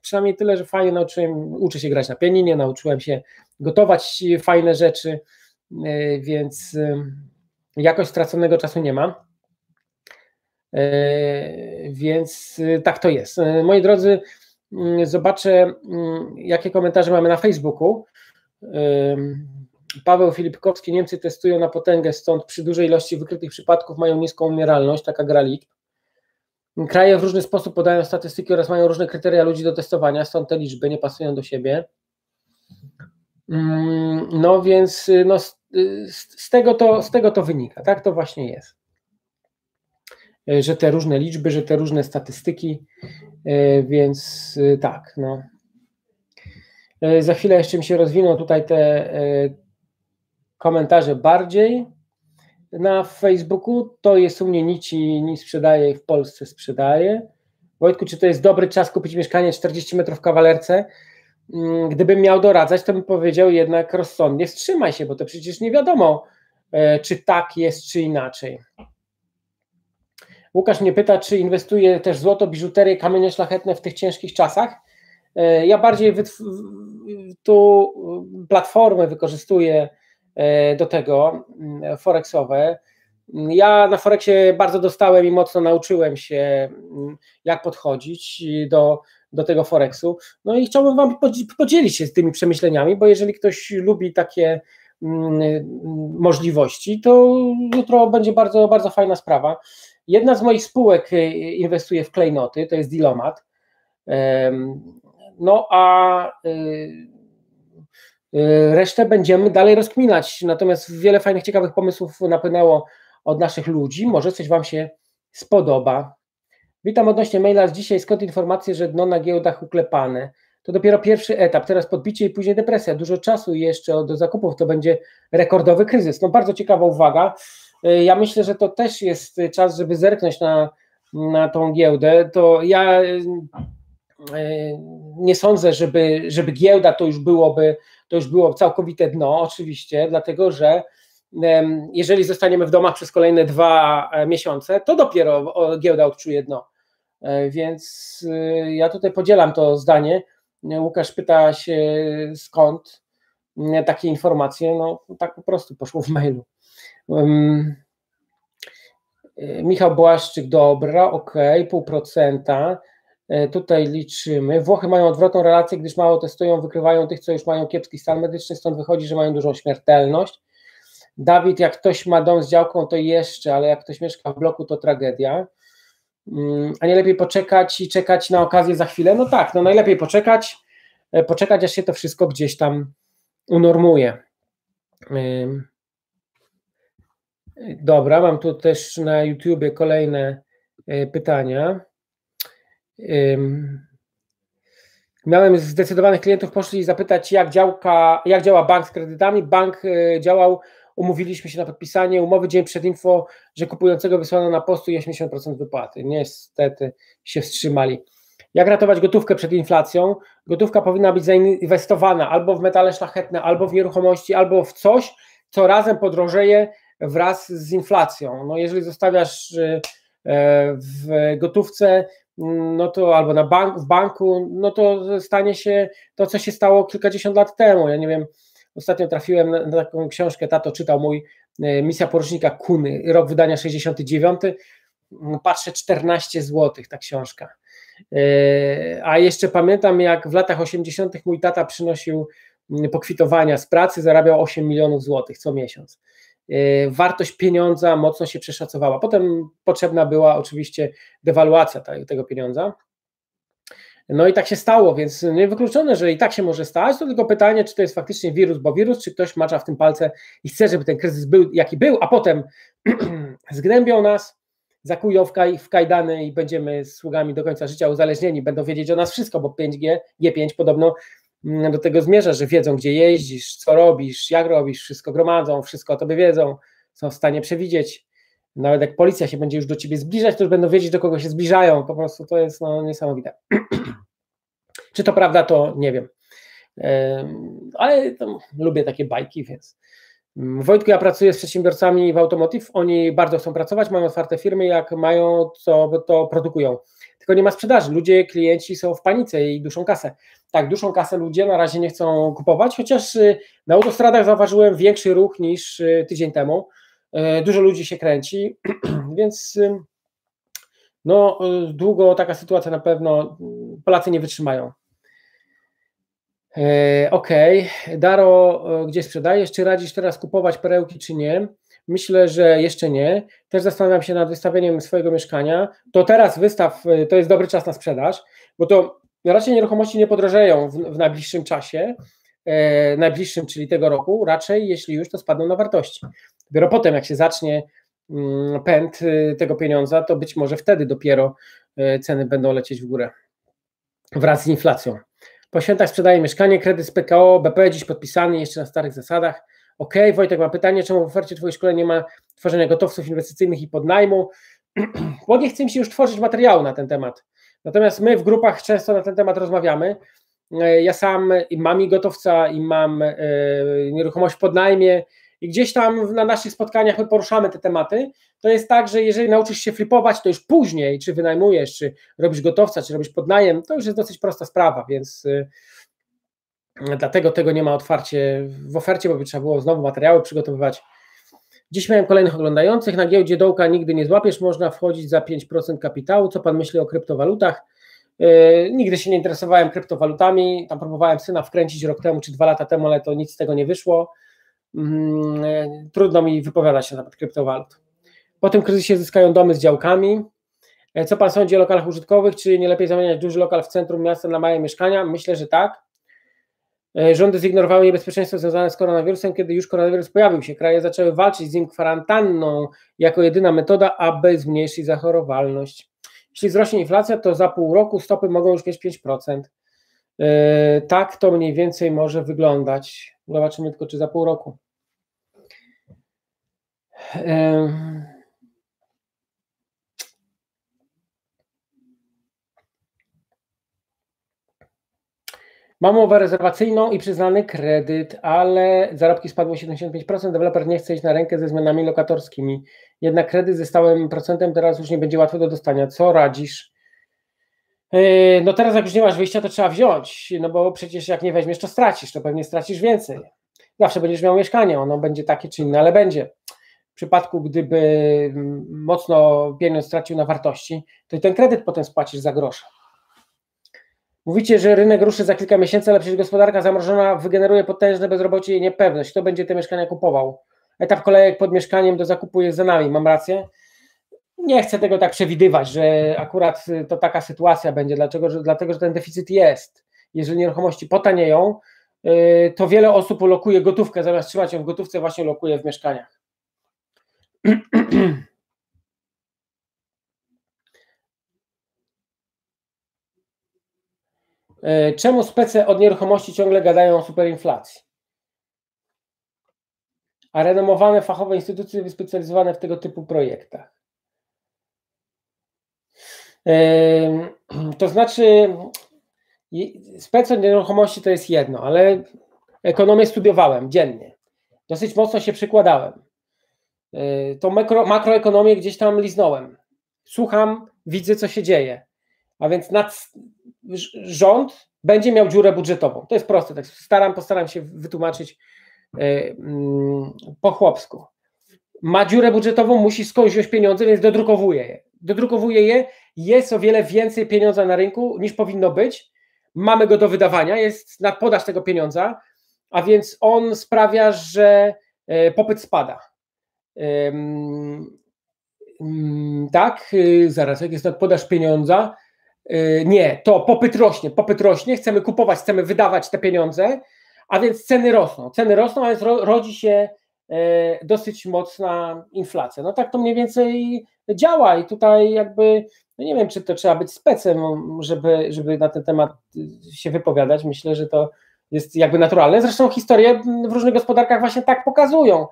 Przynajmniej tyle, że fajnie nauczyłem, uczę się grać na pianinie, nauczyłem się gotować fajne rzeczy, e, więc e, jakoś straconego czasu nie mam. Więc tak to jest. Moi drodzy, mm, zobaczę, mm, jakie komentarze mamy na Facebooku. Paweł Filipkowski, Niemcy testują na potęgę, stąd przy dużej ilości wykrytych przypadków mają niską umieralność, taka gra liczb. Kraje w różny sposób podają statystyki oraz mają różne kryteria ludzi do testowania, stąd te liczby nie pasują do siebie. Mm, no więc no, z, z, tego to, z tego to wynika, tak to właśnie jest. E, że te różne liczby, że te różne statystyki, więc tak, no. Za chwilę jeszcze mi się rozwiną tutaj te komentarze bardziej na Facebooku, to jest u mnie nici, nie sprzedaje, w Polsce sprzedaje. Wojtku, czy to jest dobry czas kupić mieszkanie 40 metrów w kawalerce? Mm, gdybym miał doradzać, to bym powiedział jednak rozsądnie wstrzymaj się, bo to przecież nie wiadomo, e, czy tak jest, czy inaczej. Łukasz mnie pyta, czy inwestuje też złoto, biżuterię, kamienie szlachetne w tych ciężkich czasach. E, ja bardziej tu platformę wykorzystuję do tego mm, forexowe. Ja na Forexie bardzo dostałem i mocno nauczyłem się, jak podchodzić do, do tego Forexu. No i chciałbym Wam podzielić się z tymi przemyśleniami, bo jeżeli ktoś lubi takie możliwości, to jutro będzie bardzo, bardzo fajna sprawa. Jedna z moich spółek e, inwestuje w klejnoty, to jest Dilomat. No a e, e, resztę będziemy dalej rozkminać. Natomiast wiele fajnych, ciekawych pomysłów napłynęło od naszych ludzi. Może coś Wam się spodoba. Witam odnośnie maila z dzisiaj. Skąd informacje, że dno na giełdach uklepane? To dopiero pierwszy etap, teraz podbicie i później depresja. Dużo czasu jeszcze do zakupów, to będzie rekordowy kryzys. No bardzo ciekawa uwaga. E, ja myślę, że to też jest czas, żeby zerknąć na, na tą giełdę. To ja e, nie sądzę, żeby, żeby giełda to już byłoby, to już było całkowite dno, oczywiście, dlatego że jeżeli zostaniemy w domach przez kolejne dwa e, miesiące, to dopiero giełda odczuje dno. Więc ja tutaj podzielam to zdanie. Łukasz pyta się skąd takie informacje. No tak po prostu poszło w mailu. Michał Błaszczyk, dobra, ok, pół procenta. E, tutaj liczymy. Włochy mają odwrotną relację, gdyż mało testują, wykrywają tych, co już mają kiepski stan medyczny, stąd wychodzi, że mają dużą śmiertelność. Dawid, jak ktoś ma dom z działką, to jeszcze, ale jak ktoś mieszka w bloku, to tragedia. Mm, a nie lepiej poczekać i czekać na okazję za chwilę? No tak, no najlepiej poczekać, e, poczekać, aż się to wszystko gdzieś tam unormuje. Dobra, mam tu też na YouTubie kolejne e, pytania. Miałem zdecydowanych klientów, poszli zapytać, jak, działka, jak działa bank z kredytami. Bank e, działał, umówiliśmy się na podpisanie umowy dzień przed info, że kupującego wysłano na postu 80% wypłaty. Niestety się wstrzymali. Jak ratować gotówkę przed inflacją? Gotówka powinna być zainwestowana albo w metale szlachetne, albo w nieruchomości, albo w coś, co razem podrożeje wraz z inflacją. No jeżeli zostawiasz y, e, w gotówce, no to albo na bank, w banku, no to stanie się to, co się stało kilkadziesiąt lat temu. Ja nie wiem, ostatnio trafiłem na, na taką książkę, tato czytał mój e, Misja Porucznika Kuny, rok wydania 69, patrzę 14 zł ta książka. E, a jeszcze pamiętam, jak w latach 80. mój tata przynosił pokwitowania z pracy, zarabiał 8 milionów złotych co miesiąc. E, wartość pieniądza mocno się przeszacowała. Potem potrzebna była oczywiście dewaluacja tego pieniądza. No i tak się stało, więc niewykluczone, że i tak się może stać, to tylko pytanie, czy to jest faktycznie wirus, bo wirus, czy ktoś macza w tym palce i chce, żeby ten kryzys był jaki był, a potem <clears throat> zgnębią nas, zakują w, kaj, w kajdany i będziemy sługami do końca życia uzależnieni, będą wiedzieć o nas wszystko, bo 5G, G5 podobno do tego zmierza, że wiedzą, gdzie jeździsz, co robisz, jak robisz, wszystko gromadzą, wszystko o tobie wiedzą, są w stanie przewidzieć. Nawet jak policja się będzie już do ciebie zbliżać, to już będą wiedzieć, do kogo się zbliżają. Po prostu to jest no, niesamowite. <clears throat> Czy to prawda, to nie wiem. Ale lubię takie bajki, więc Wojtku, ja pracuję z przedsiębiorcami w Automotive, oni bardzo chcą pracować, mają otwarte firmy, jak mają, to, to produkują. Tylko nie ma sprzedaży, ludzie, klienci są w panice i duszą kasę. Tak, duszą kasę ludzie na razie nie chcą kupować, chociaż y, na autostradach zauważyłem większy ruch niż y, tydzień temu. Y, dużo ludzi się kręci, <clears throat> więc no, długo taka sytuacja na pewno Polacy nie wytrzymają. Okej, okay. Daro, gdzie sprzedajesz? Czy radzisz teraz kupować perełki, czy nie? Myślę, że jeszcze nie. Też zastanawiam się nad wystawieniem swojego mieszkania. To teraz wystaw, e, to jest dobry czas na sprzedaż, bo to raczej nieruchomości nie podrożeją w, w najbliższym czasie, e, najbliższym, czyli tego roku, raczej jeśli już to spadną na wartości. Dopiero potem, jak się zacznie mm, pęd tego pieniądza, to być może wtedy dopiero ceny będą lecieć w górę wraz z inflacją. Po świętach sprzedaje mieszkanie, kredyt z PKO, BP dziś podpisany jeszcze na starych zasadach. Ok, Wojtek ma pytanie, czemu w ofercie Twojej szkolenia nie ma tworzenia gotowców inwestycyjnych i podnajmu? Bo nie chce mi się już tworzyć materiału na ten temat. Natomiast my w grupach często na ten temat rozmawiamy. E, ja sam i mam i gotowca, i mam e, nieruchomość podnajmie, i gdzieś tam na naszych spotkaniach my poruszamy te tematy, to jest tak, że jeżeli nauczysz się flipować, to już później, czy wynajmujesz, czy robisz gotowca, czy robisz podnajem, to już jest dosyć prosta sprawa, więc y, dlatego tego nie ma otwarcie w ofercie, bo by trzeba było znowu materiały przygotowywać. Dziś miałem kolejnych oglądających. Na giełdzie dołka nigdy nie złapiesz, można wchodzić za 5% kapitału. Co pan myśli o kryptowalutach? Yy, nigdy się nie interesowałem kryptowalutami. Tam próbowałem syna wkręcić rok temu czy dwa lata temu, ale to nic z tego nie wyszło. Yy, trudno mi wypowiadać na temat kryptowalut. Po tym kryzysie zyskają domy z działkami. Yy, co pan sądzi o lokalach użytkowych? Czy nie lepiej zamieniać duży lokal w centrum miasta na małe mieszkania? Myślę, że tak. Rządy zignorowały niebezpieczeństwo związane z koronawirusem, kiedy już koronawirus pojawił się. Kraje zaczęły walczyć z nim kwarantanną jako jedyna metoda, aby zmniejszyć zachorowalność. Jeśli wzrośnie inflacja, to za pół roku stopy mogą już mieć 5%. Yy, tak to mniej więcej może wyglądać. Zobaczymy tylko, czy za pół roku. Mam umowę rezerwacyjną i przyznany kredyt, ale zarobki spadły 75%. Deweloper nie chce iść na rękę ze zmianami lokatorskimi. Jednak kredyt ze stałym procentem teraz już nie będzie łatwy do dostania. Co radzisz? Yy, no teraz jak już nie masz wyjścia, to trzeba wziąć, no bo przecież jak nie weźmiesz, to stracisz, to pewnie stracisz więcej. Zawsze będziesz miał mieszkanie, ono będzie takie czy inne, ale będzie. W przypadku, gdyby mocno pieniądz stracił na wartości, to i ten kredyt potem spłacisz za grosze. Mówicie, że rynek ruszy za kilka miesięcy, ale przecież gospodarka zamrożona wygeneruje potężne bezrobocie i niepewność. Kto będzie te mieszkania kupował? Etap kolejek pod mieszkaniem do zakupu jest za nami. Mam rację? Nie chcę tego tak przewidywać, że akurat to taka sytuacja będzie, dlaczego, że, dlatego że ten deficyt jest. Jeżeli nieruchomości potanieją, yy, to wiele osób ulokuje gotówkę, zamiast trzymać ją w gotówce, właśnie lokuje w mieszkaniach. <clears throat> czemu spece od nieruchomości ciągle gadają o superinflacji? A renomowane fachowe instytucje wyspecjalizowane w tego typu projektach. E, <clears throat> to znaczy, spec od nieruchomości to jest jedno, ale ekonomię studiowałem dziennie. Dosyć mocno się przykładałem. E, to makro, makroekonomię gdzieś tam liznąłem. Słucham, widzę, co się dzieje. A więc nad, rząd będzie miał dziurę budżetową. To jest proste, tak staram, postaram się wytłumaczyć mm, po chłopsku. Ma dziurę budżetową, musi skądś wziąć pieniądze, więc dodrukowuje je. Dodrukowuje je, jest o wiele więcej pieniądza na rynku niż powinno być. Mamy go do wydawania, jest nadpodaż tego pieniądza, a więc on sprawia, że e, popyt spada. Tak, y, zaraz, jak jest nadpodaż pieniądza, Y, nie, to popyt rośnie, popyt rośnie, chcemy kupować, chcemy wydawać te pieniądze, a więc ceny rosną. Ceny rosną, a więc rodzi się e, dosyć mocna inflacja. No tak to mniej więcej działa i tutaj jakby, no nie wiem, czy to trzeba być specem, żeby, żeby na ten temat się wypowiadać. Myślę, że to jest jakby naturalne. Zresztą historie w różnych gospodarkach właśnie tak pokazują,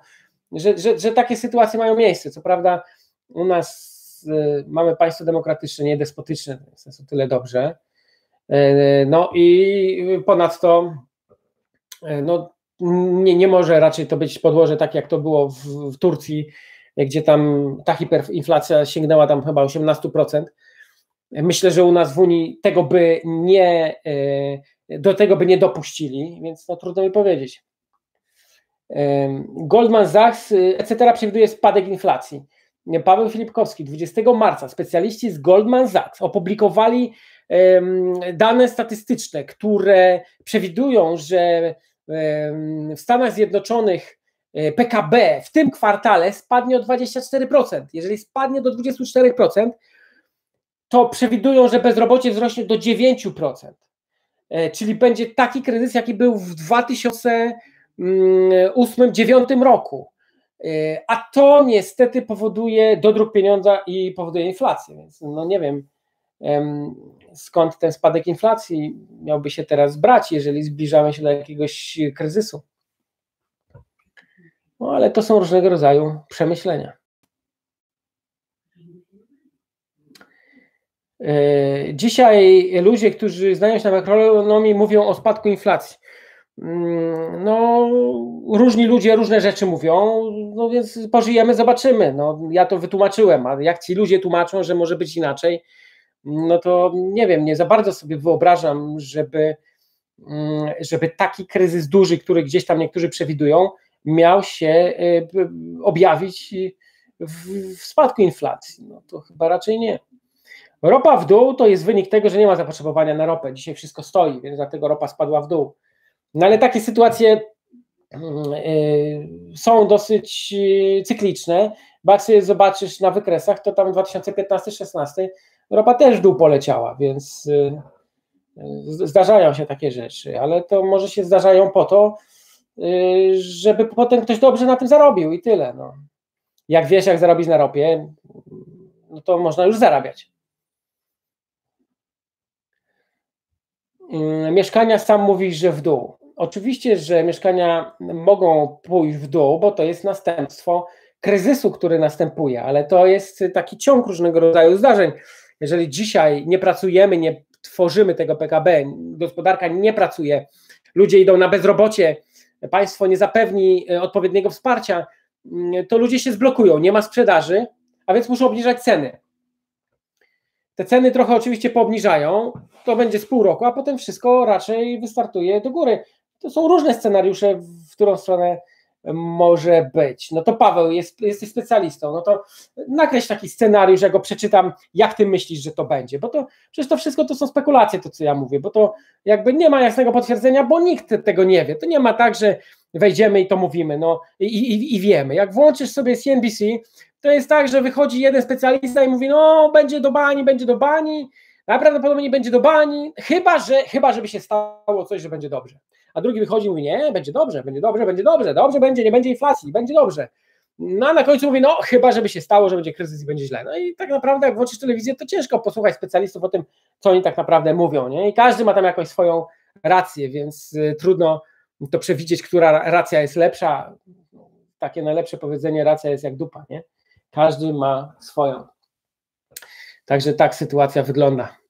że, że, że takie sytuacje mają miejsce. Co prawda u nas Y, mamy państwo demokratyczne, nie despotyczne, jest o tyle dobrze. Y, no i ponadto y, no, nie, nie może raczej to być podłoże tak, jak to było w, w Turcji, gdzie tam ta hiperinflacja sięgnęła tam chyba 18%. Myślę, że u nas w Unii tego by nie, do tego by nie dopuścili, więc no, trudno mi powiedzieć. Goldman Sachs, etc. przewiduje spadek inflacji. Paweł Filipkowski, 20 marca specjaliści z Goldman Sachs opublikowali dane statystyczne, które przewidują, że w Stanach Zjednoczonych e, PKB w tym kwartale spadnie o 24%. Jeżeli spadnie do 24%, to przewidują, że bezrobocie wzrośnie do 9%. E, czyli będzie taki kryzys, jaki był w 2008-2009 roku. E, a to niestety powoduje dodruk pieniądza i powoduje inflację, więc no nie wiem skąd ten spadek inflacji miałby się teraz brać, jeżeli zbliżamy się do jakiegoś kryzysu. No ale to są różnego rodzaju przemyślenia. E, dzisiaj ludzie, którzy znają się na makroekonomii, mówią o spadku inflacji. Mm, no, różni ludzie różne rzeczy mówią, no więc pożyjemy, zobaczymy. No, ja to wytłumaczyłem, a jak ci ludzie tłumaczą, że może być inaczej, no to nie wiem, nie za bardzo sobie wyobrażam, żeby, mm, żeby taki kryzys duży, który gdzieś tam niektórzy przewidują, miał się objawić w, spadku inflacji. No to chyba raczej nie. Ropa w dół to jest wynik tego, że nie ma zapotrzebowania na ropę. Dzisiaj wszystko stoi, więc dlatego ropa spadła w dół. No ale takie sytuacje yy, są dosyć yy, cykliczne, bo jak zobaczysz na wykresach, to tam 2015-16 ropa też dół poleciała, więc yy, zdarzają się takie rzeczy, ale to może się zdarzają po to, żeby potem ktoś dobrze na tym zarobił i tyle. No. Jak wiesz, jak zarobić na ropie, no to można już zarabiać. Mm, mieszkania sam mówisz, że w dół. Oczywiście, że mieszkania mogą pójść w dół, bo to jest następstwo kryzysu, który następuje, ale to jest taki ciąg różnego rodzaju zdarzeń. Jeżeli dzisiaj nie pracujemy, nie tworzymy tego PKB, gospodarka nie pracuje, ludzie idą na bezrobocie, państwo nie zapewni e, odpowiedniego wsparcia, mm, to ludzie się zblokują, nie ma sprzedaży, a więc muszą obniżać ceny. Te ceny trochę oczywiście poobniżają, to będzie z pół roku, a potem wszystko raczej wystartuje do góry. To są różne scenariusze, w którą stronę może być. No to Paweł, jest, jesteś specjalistą, no to nakreśl taki scenariusz, ja go przeczytam, jak ty myślisz, że to będzie, bo to przecież to wszystko to są spekulacje, to co ja mówię, bo to jakby nie ma jasnego potwierdzenia, bo nikt tego nie wie. To nie ma tak, że wejdziemy i to mówimy, no i, i, i wiemy. Jak włączysz sobie CNBC, to jest tak, że wychodzi jeden specjalista i mówi, no będzie do bani, będzie do bani, najprawdopodobniej będzie do bani, chyba, że, chyba żeby się stało coś, że będzie dobrze. A drugi wychodzi i mówi, nie, będzie dobrze, będzie dobrze, będzie dobrze, dobrze będzie, nie będzie inflacji, będzie dobrze. No a na końcu mówi, no chyba żeby się stało, że będzie kryzys i będzie źle. No i tak naprawdę jak włączysz telewizję, to ciężko posłuchać specjalistów o tym, co oni tak naprawdę mówią, nie? I każdy ma tam jakąś swoją rację, więc y, trudno to przewidzieć, która racja jest lepsza. Takie najlepsze powiedzenie, racja jest jak dupa, nie? Każdy ma swoją. Także tak sytuacja wygląda.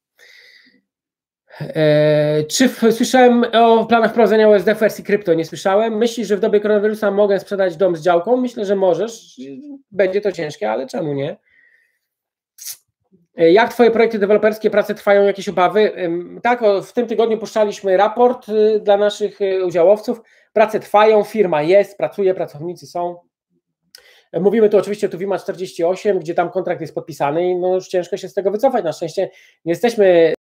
Eee, czy słyszałem o planach wprowadzenia USD w wersji krypto? Nie słyszałem. Myślisz, że w dobie koronawirusa mogę sprzedać dom z działką? Myślę, że możesz. Będzie to ciężkie, ale czemu nie? Eee, jak Twoje projekty deweloperskie, prace trwają? Jakieś obawy? Tak, w tym tygodniu puszczaliśmy raport y, dla naszych y, udziałowców. Prace trwają, firma jest, pracuje, pracownicy są. Mówimy tu oczywiście o Tuwima 48, gdzie tam kontrakt jest podpisany i no już ciężko się z tego wycofać. Na szczęście nie jesteśmy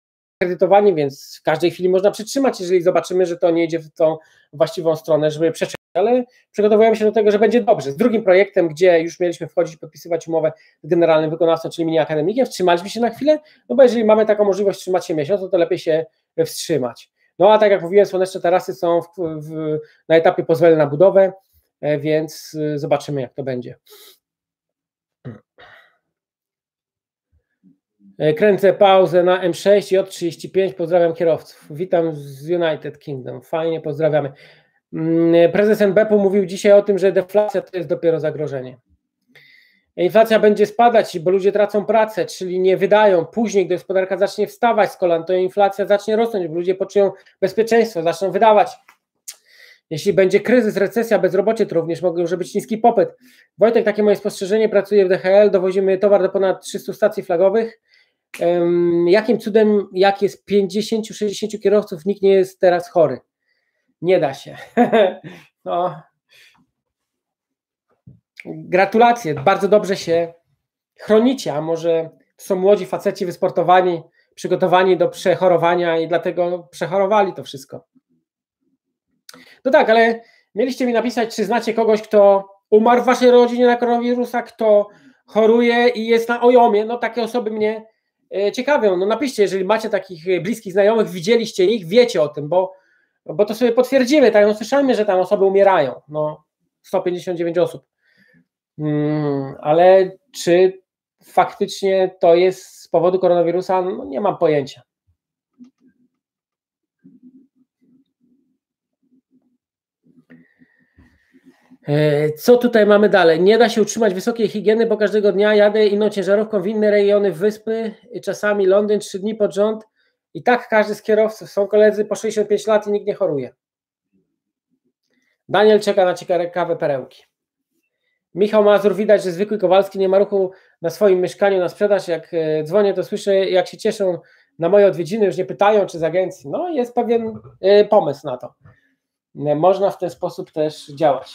kredytowani, więc w każdej chwili można przytrzymać, jeżeli zobaczymy, że to nie idzie w tą właściwą stronę, żeby przeczytać, ale przygotowujemy się do tego, że będzie dobrze. Z drugim projektem, gdzie już mieliśmy wchodzić, podpisywać umowę z generalnym wykonawcą, czyli mini akademikiem, wstrzymaliśmy się na chwilę, no bo jeżeli mamy taką możliwość wstrzymać się miesiąc, to, to lepiej się wstrzymać. No a tak jak mówiłem, słoneczne tarasy są w, w, na etapie pozwolenia na budowę, E, więc y, zobaczymy, jak to będzie. Kręcę pauzę na M6 i od 35. Pozdrawiam kierowców. Witam z United Kingdom. Fajnie, pozdrawiamy. Mm, prezes NBP mówił dzisiaj o tym, że deflacja to jest dopiero zagrożenie. Inflacja będzie spadać, bo ludzie tracą pracę, czyli nie wydają. Później, gdy gospodarka zacznie wstawać z kolan, to inflacja zacznie rosnąć, bo ludzie poczują bezpieczeństwo, zaczną wydawać. Jeśli będzie kryzys, recesja, bezrobocie, to również może być niski popyt. Wojtek, takie moje spostrzeżenie, pracuję w DHL, dowozimy towar do ponad 300 stacji flagowych. Jakim cudem, jak jest 50-60 kierowców, nikt nie jest teraz chory? Nie da się. <laughs> no. Gratulacje, bardzo dobrze się chronicie, a może są młodzi faceci wysportowani, przygotowani do przechorowania i dlatego przechorowali to wszystko. No tak, ale mieliście mi napisać, czy znacie kogoś, kto umarł w waszej rodzinie na koronawirusa, kto choruje i jest na ojomie. No takie osoby mnie ciekawią. No napiszcie, jeżeli macie takich e, bliskich znajomych, widzieliście ich, wiecie o tym, bo, bo to sobie potwierdzimy. Tak, no słyszałem, że tam osoby umierają. No 159 osób. Hmm, ale czy faktycznie to jest z powodu koronawirusa? No nie mam pojęcia. Co tutaj mamy dalej? Nie da się utrzymać wysokiej higieny, bo każdego dnia jadę inną ciężarówką w inne rejony wyspy, czasami Londyn trzy dni pod rząd i tak każdy z kierowców, są koledzy po 65 lat i nikt nie choruje. Daniel czeka na ciekawe perełki. Michał Mazur, widać, że zwykły Kowalski nie ma ruchu na swoim mieszkaniu na sprzedaż. Jak e, dzwonię, to słyszę, jak się cieszą na moje odwiedziny, już nie pytają, czy z agencji. No, jest pewien e, pomysł na to. Można w ten sposób też działać.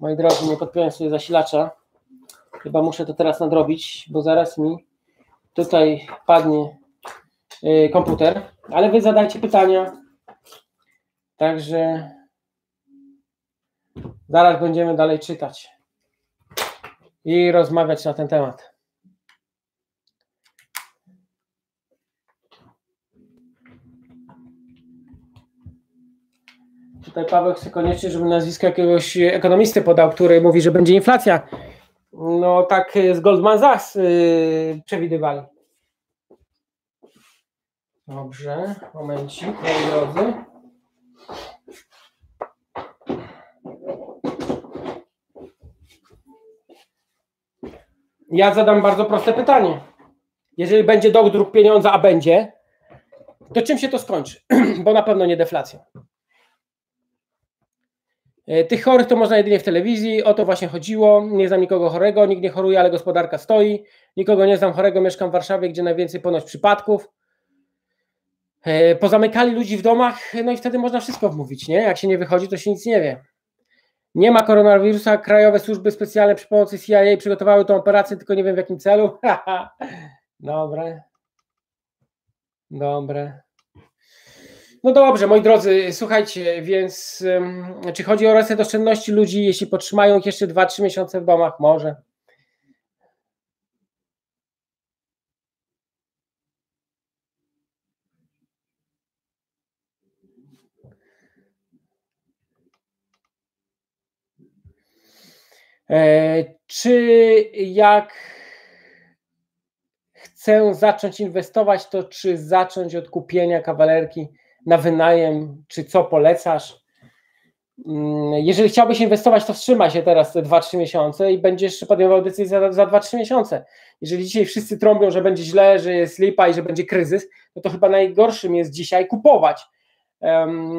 Moi drodzy, nie podpiąłem sobie zasilacza. Chyba muszę to teraz nadrobić, bo zaraz mi tutaj padnie y, komputer. Ale wy zadajcie pytania. Także zaraz będziemy dalej czytać i rozmawiać na ten temat. Tutaj Paweł chce koniecznie, żeby nazwisko jakiegoś ekonomisty podał, który mówi, że będzie inflacja. No tak z Goldman Sachs yy, przewidywali. Dobrze, momencik, moi drodzy. Ja zadam bardzo proste pytanie. Jeżeli będzie dodruk pieniądza, a będzie, to czym się to skończy? <clears throat> Bo na pewno nie deflacją. E, tych chorych to można jedynie w telewizji, o to właśnie chodziło. Nie znam nikogo chorego, nikt nie choruje, ale gospodarka stoi. Nikogo nie znam chorego, mieszkam w Warszawie, gdzie najwięcej ponoć przypadków. E, pozamykali ludzi w domach, no i wtedy można wszystko wmówić, nie? Jak się nie wychodzi, to się nic nie wie. Nie ma koronawirusa, krajowe służby specjalne przy pomocy CIA przygotowały tą operację, tylko nie wiem w jakim celu. <laughs> Dobre. Dobre. No dobrze, moi drodzy, słuchajcie, więc czy chodzi o reset oszczędności ludzi, jeśli potrzymają ich jeszcze 2-3 miesiące w domach? Może. E, czy jak chcę zacząć inwestować, to czy zacząć od kupienia kawalerki na wynajem, czy co polecasz? Mm, jeżeli chciałbyś inwestować, to wstrzymaj się teraz te 2-3 miesiące i będziesz podejmował decyzję za, za 2-3 miesiące. Jeżeli dzisiaj wszyscy trąbią, że będzie źle, że jest lipa i że będzie kryzys, no to chyba najgorszym jest dzisiaj kupować.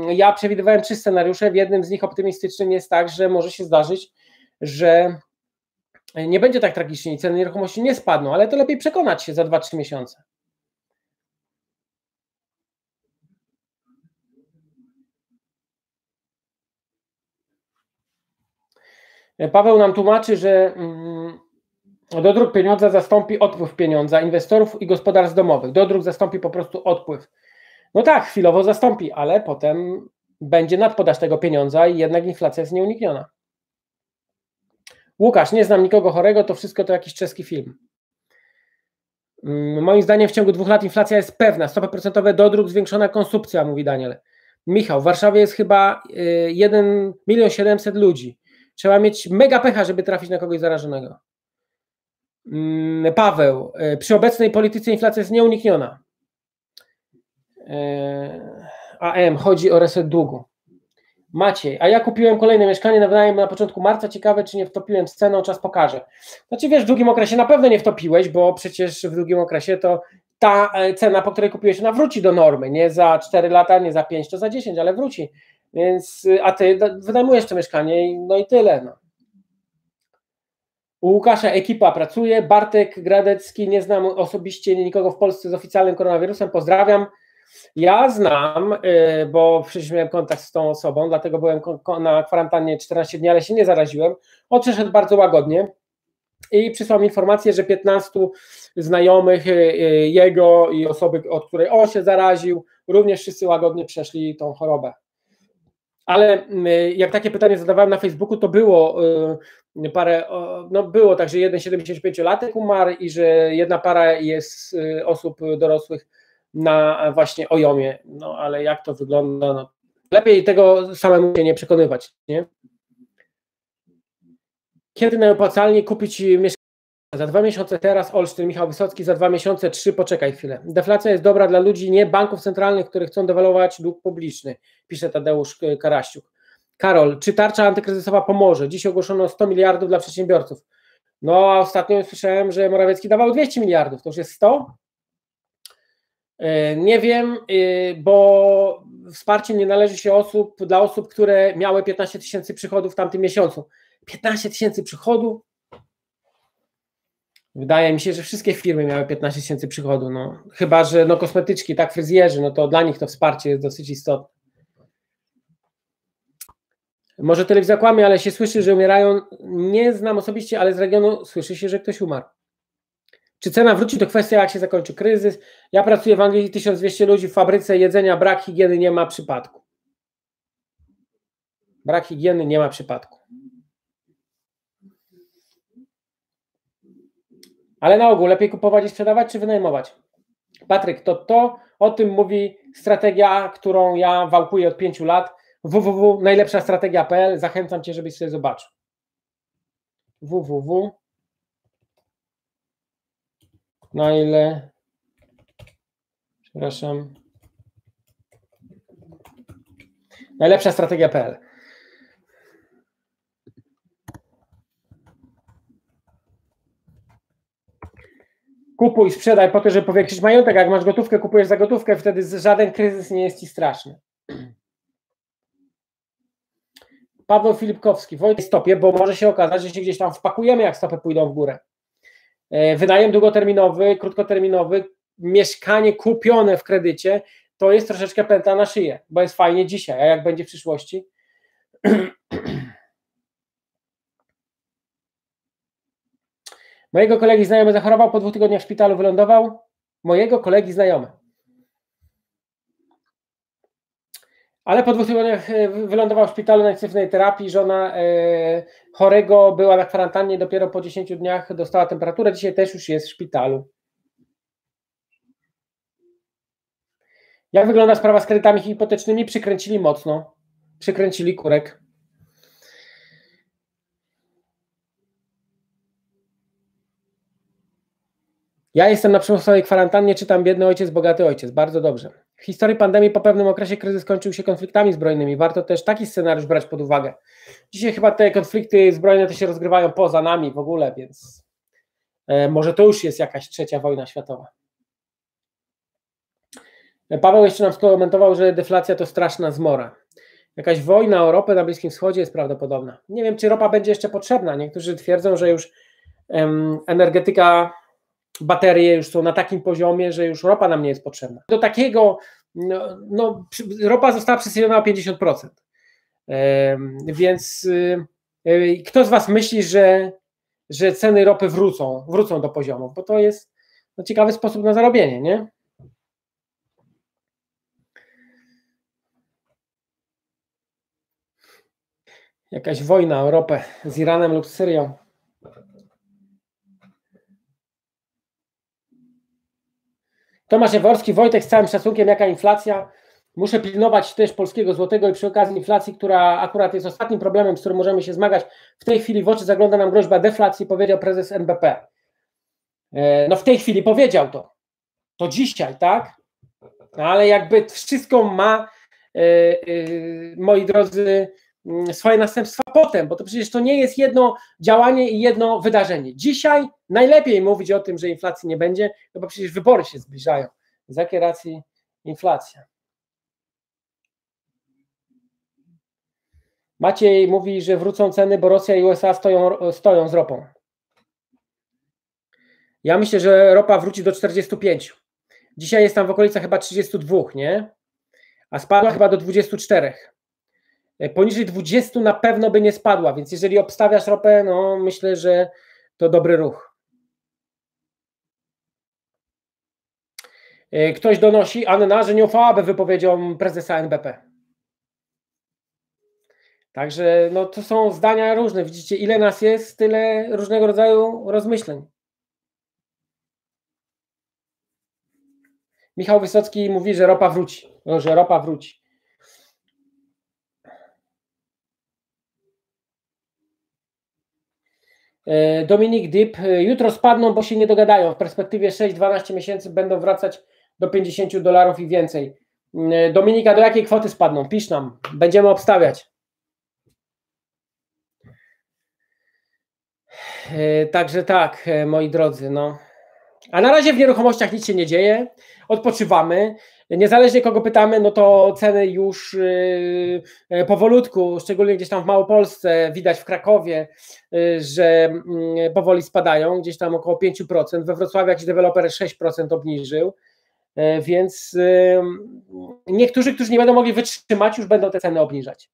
Ja przewidywałem trzy scenariusze. W jednym z nich optymistycznym jest tak, że może się zdarzyć, że nie będzie tak tragicznie i ceny nieruchomości nie spadną, ale to lepiej przekonać się za 2-3 miesiące. Paweł nam tłumaczy, że mm, dodruk pieniądza zastąpi odpływ pieniądza inwestorów i gospodarstw domowych. Dodruk zastąpi po prostu odpływ. No tak, chwilowo zastąpi, ale potem będzie nadpodaż tego pieniądza i jednak inflacja jest nieunikniona. Łukasz, nie znam nikogo chorego, to wszystko to jakiś czeski film. Mm, moim zdaniem w ciągu dwóch lat inflacja jest pewna. Stopy procentowe dodruk, zwiększona konsumpcja, mówi Daniel. Michał, w Warszawie jest chyba 1 y, milion 700 ludzi. Trzeba mieć mega pecha, żeby trafić na kogoś zarażonego. Mm, Paweł, y, przy obecnej polityce inflacja jest nieunikniona. Y, AM, chodzi o reset długu. Maciej, a ja kupiłem kolejne mieszkanie na wynajem na początku marca. Ciekawe, czy nie wtopiłem z ceną, czas pokaże. Znaczy, wiesz, w długim okresie na pewno nie wtopiłeś, bo przecież w długim okresie to ta e, cena, po której kupiłeś, ona wróci do normy. Nie za 4 lata, nie za 5, to za 10, ale wróci. Więc, y, a ty wynajmujesz to mieszkanie, no i tyle. No. U Łukasza ekipa pracuje. Bartek Gradecki, nie znam osobiście nikogo w Polsce z oficjalnym koronawirusem. Pozdrawiam. Ja znam, y, bo przecież miałem kontakt z tą osobą, dlatego byłem na kwarantannie 14 dni, ale się nie zaraziłem. On przeszedł bardzo łagodnie i przysłał mi informację, że 15 znajomych y, jego i osoby, od której on się zaraził, również wszyscy łagodnie przeszli tą chorobę. Ale jak takie pytanie zadawałem na Facebooku, to było parę, no było tak, że jeden 75-latek umarł i że jedna para jest osób dorosłych na właśnie ojomie. No ale jak to wygląda? No, lepiej tego samemu się nie przekonywać, nie? Kiedy najopłacalniej kupić mieszkanie? Za dwa miesiące teraz Olsztyn, Michał Wysocki, za dwa miesiące trzy, poczekaj chwilę. Deflacja jest dobra dla ludzi, nie banków centralnych, które chcą dewaluować dług publiczny, pisze Tadeusz Karaściuk. Karol, czy tarcza antykryzysowa pomoże? Dziś ogłoszono 100 miliardów dla przedsiębiorców. No, a ostatnio słyszałem, że Morawiecki dawał 200 miliardów. To już jest 100? E, nie wiem, e, bo wsparcie nie należy się osób, dla osób, które miały 15 tysięcy przychodów w tamtym miesiącu. 15 tysięcy przychodów? Wydaje mi się, że wszystkie firmy miały 15 tysięcy przychodu. No. Chyba, że no, kosmetyczki, tak fryzjerzy, no to dla nich to wsparcie jest dosyć istotne. Może telewizja kłamie, ale się słyszy, że umierają. Nie znam osobiście, ale z regionu słyszy się, że ktoś umarł. Czy cena wróci, to kwestia, jak się zakończy kryzys. Ja pracuję w Anglii, 1200 ludzi w fabryce jedzenia, brak higieny nie ma przypadku. Brak higieny nie ma przypadku. Ale na ogół lepiej kupować i sprzedawać, czy wynajmować? Patryk, to to o tym mówi strategia, którą ja wałkuję od pięciu lat. www.najlepszastrategia.pl. Zachęcam Cię, żebyś sobie zobaczył. www. Na ile. Przepraszam. Najlepsza strategia.pl. Kupuj, sprzedaj po to, żeby powiększyć majątek. Jak masz gotówkę, kupujesz za gotówkę, wtedy żaden kryzys nie jest ci straszny. <clears throat> Paweł Filipkowski, Wojtek stopie, bo może się okazać, że się gdzieś tam wpakujemy, jak stopy pójdą w górę. E, wynajem długoterminowy, krótkoterminowy, mieszkanie kupione w kredycie, to jest troszeczkę pęta na szyję, bo jest fajnie dzisiaj, a jak będzie w przyszłości? <clears throat> Mojego kolegi znajomy zachorował, po dwóch tygodniach w szpitalu wylądował. Mojego kolegi znajomy. Ale po dwóch tygodniach e, wylądował w szpitalu na intensywnej terapii. Żona e, chorego była na kwarantannie, dopiero po 10 dniach dostała temperaturę. Dzisiaj też już jest w szpitalu. Jak wygląda sprawa z kredytami hipotecznymi? Przykręcili mocno. Przykręcili kurek. Ja jestem na przymusowej kwarantannie, czytam Biedny Ojciec, Bogaty Ojciec. Bardzo dobrze. W historii pandemii po pewnym okresie kryzys skończył się konfliktami zbrojnymi. Warto też taki scenariusz brać pod uwagę. Dzisiaj chyba te konflikty zbrojne to się rozgrywają poza nami w ogóle, więc e, może to już jest jakaś trzecia wojna światowa. Paweł jeszcze nam skomentował, że deflacja to straszna zmora. Jakaś wojna o ropę na Bliskim Wschodzie jest prawdopodobna. Nie wiem, czy ropa będzie jeszcze potrzebna. Niektórzy twierdzą, że już energetyka baterie już są na takim poziomie, że już ropa nam nie jest potrzebna. Do takiego, no, no ropa została przesunięta o 50%. Więc y, y, kto z Was myśli, że, że ceny ropy wrócą, wrócą do poziomu? Bo to jest no, ciekawy sposób na zarobienie, nie? Jakaś wojna o ropę z Iranem lub Syrią. Tomasz Jaworski, Wojtek, z całym szacunkiem, jaka inflacja? Muszę pilnować też polskiego złotego i przy okazji inflacji, która akurat jest ostatnim problemem, z którym możemy się zmagać. W tej chwili w oczy zagląda nam groźba deflacji, powiedział prezes NBP. E, no w tej chwili powiedział to. To dzisiaj, tak? No, ale jakby wszystko ma, e, e, moi drodzy, swoje następstwa potem, bo to przecież to nie jest jedno działanie i jedno wydarzenie. Dzisiaj najlepiej mówić o tym, że inflacji nie będzie, no bo przecież wybory się zbliżają. Z jakiej racji inflacja? Maciej mówi, że wrócą ceny, bo Rosja i USA stoją, stoją z ropą. Ja myślę, że ropa wróci do 45. Dzisiaj jest tam w okolicach chyba 32, nie? A spadła chyba do 24. E, poniżej 20 na pewno by nie spadła, więc jeżeli obstawiasz ropę, no myślę, że to dobry ruch. E, ktoś donosi, Anna, że nie ufałaby wypowiedziom prezesa NBP. Także no, to są zdania różne. Widzicie, ile nas jest, tyle różnego rodzaju rozmyśleń. Michał Wysocki mówi, że ropa wróci. No, że ropa wróci. Dominik Dip, e, jutro spadną, bo się nie dogadają. W perspektywie 6-12 miesięcy będą wracać do 50 dolarów i więcej. E, Dominika, do jakiej kwoty spadną? Pisz nam, będziemy obstawiać. Także tak, moi drodzy, no. A na razie w nieruchomościach nic się nie dzieje. Odpoczywamy niezależnie kogo pytamy, no to ceny już y, y, powolutku, szczególnie gdzieś tam w Małopolsce, widać w Krakowie, y, że mm, powoli spadają, gdzieś tam około 5%, we Wrocławiu jakiś deweloper 6% obniżył, więc niektórzy, którzy nie będą mogli wytrzymać, już będą te ceny obniżać.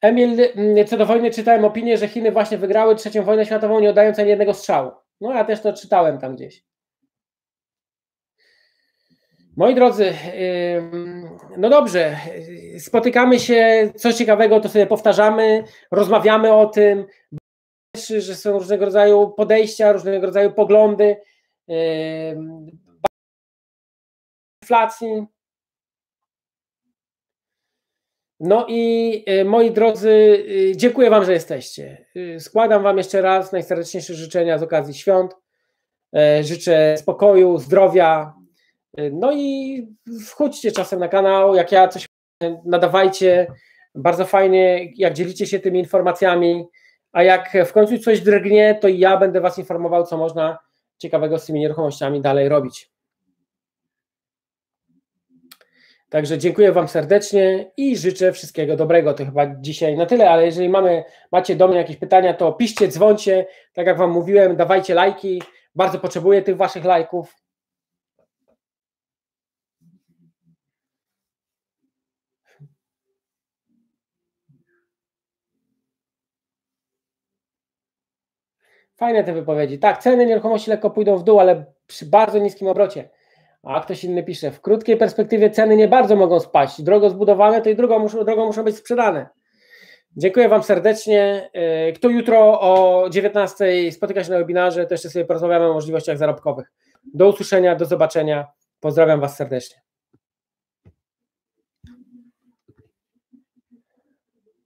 Emil, mm, co do wojny czytałem opinię, że Chiny właśnie wygrały trzecią wojnę światową, nie oddając ani jednego strzału. No ja też to czytałem tam gdzieś. Moi drodzy, no dobrze, spotykamy się, coś ciekawego to sobie powtarzamy, rozmawiamy o tym, że są różnego rodzaju podejścia, różnego rodzaju poglądy, inflacji. No i e, moi drodzy, e, dziękuję Wam, że jesteście. E, składam Wam jeszcze raz najserdeczniejsze życzenia z okazji świąt. Życzę spokoju, zdrowia. No i wchodźcie czasem na kanał, jak ja coś nadawajcie. Bardzo fajnie, jak dzielicie się tymi informacjami. A jak w końcu coś drgnie, to ja będę Was informował, co można ciekawego z tymi nieruchomościami dalej robić. Także dziękuję Wam serdecznie i życzę wszystkiego dobrego. To chyba dzisiaj na tyle, ale jeżeli mamy, macie do mnie jakieś pytania, to piszcie, dzwońcie. Tak jak Wam mówiłem, dawajcie lajki. Bardzo potrzebuję tych Waszych lajków. Fajne te wypowiedzi. Tak, ceny nieruchomości lekko pójdą w dół, ale przy bardzo niskim obrocie. A ktoś inny pisze, w krótkiej perspektywie ceny nie bardzo mogą spaść. Drogo zbudowane, to i drogo muszą, drogo muszą być sprzedane. Dziękuję Wam serdecznie. Y, kto jutro o 19 spotyka się na webinarze, to jeszcze sobie porozmawiamy o możliwościach zarobkowych. Do usłyszenia, do zobaczenia. Pozdrawiam Was serdecznie.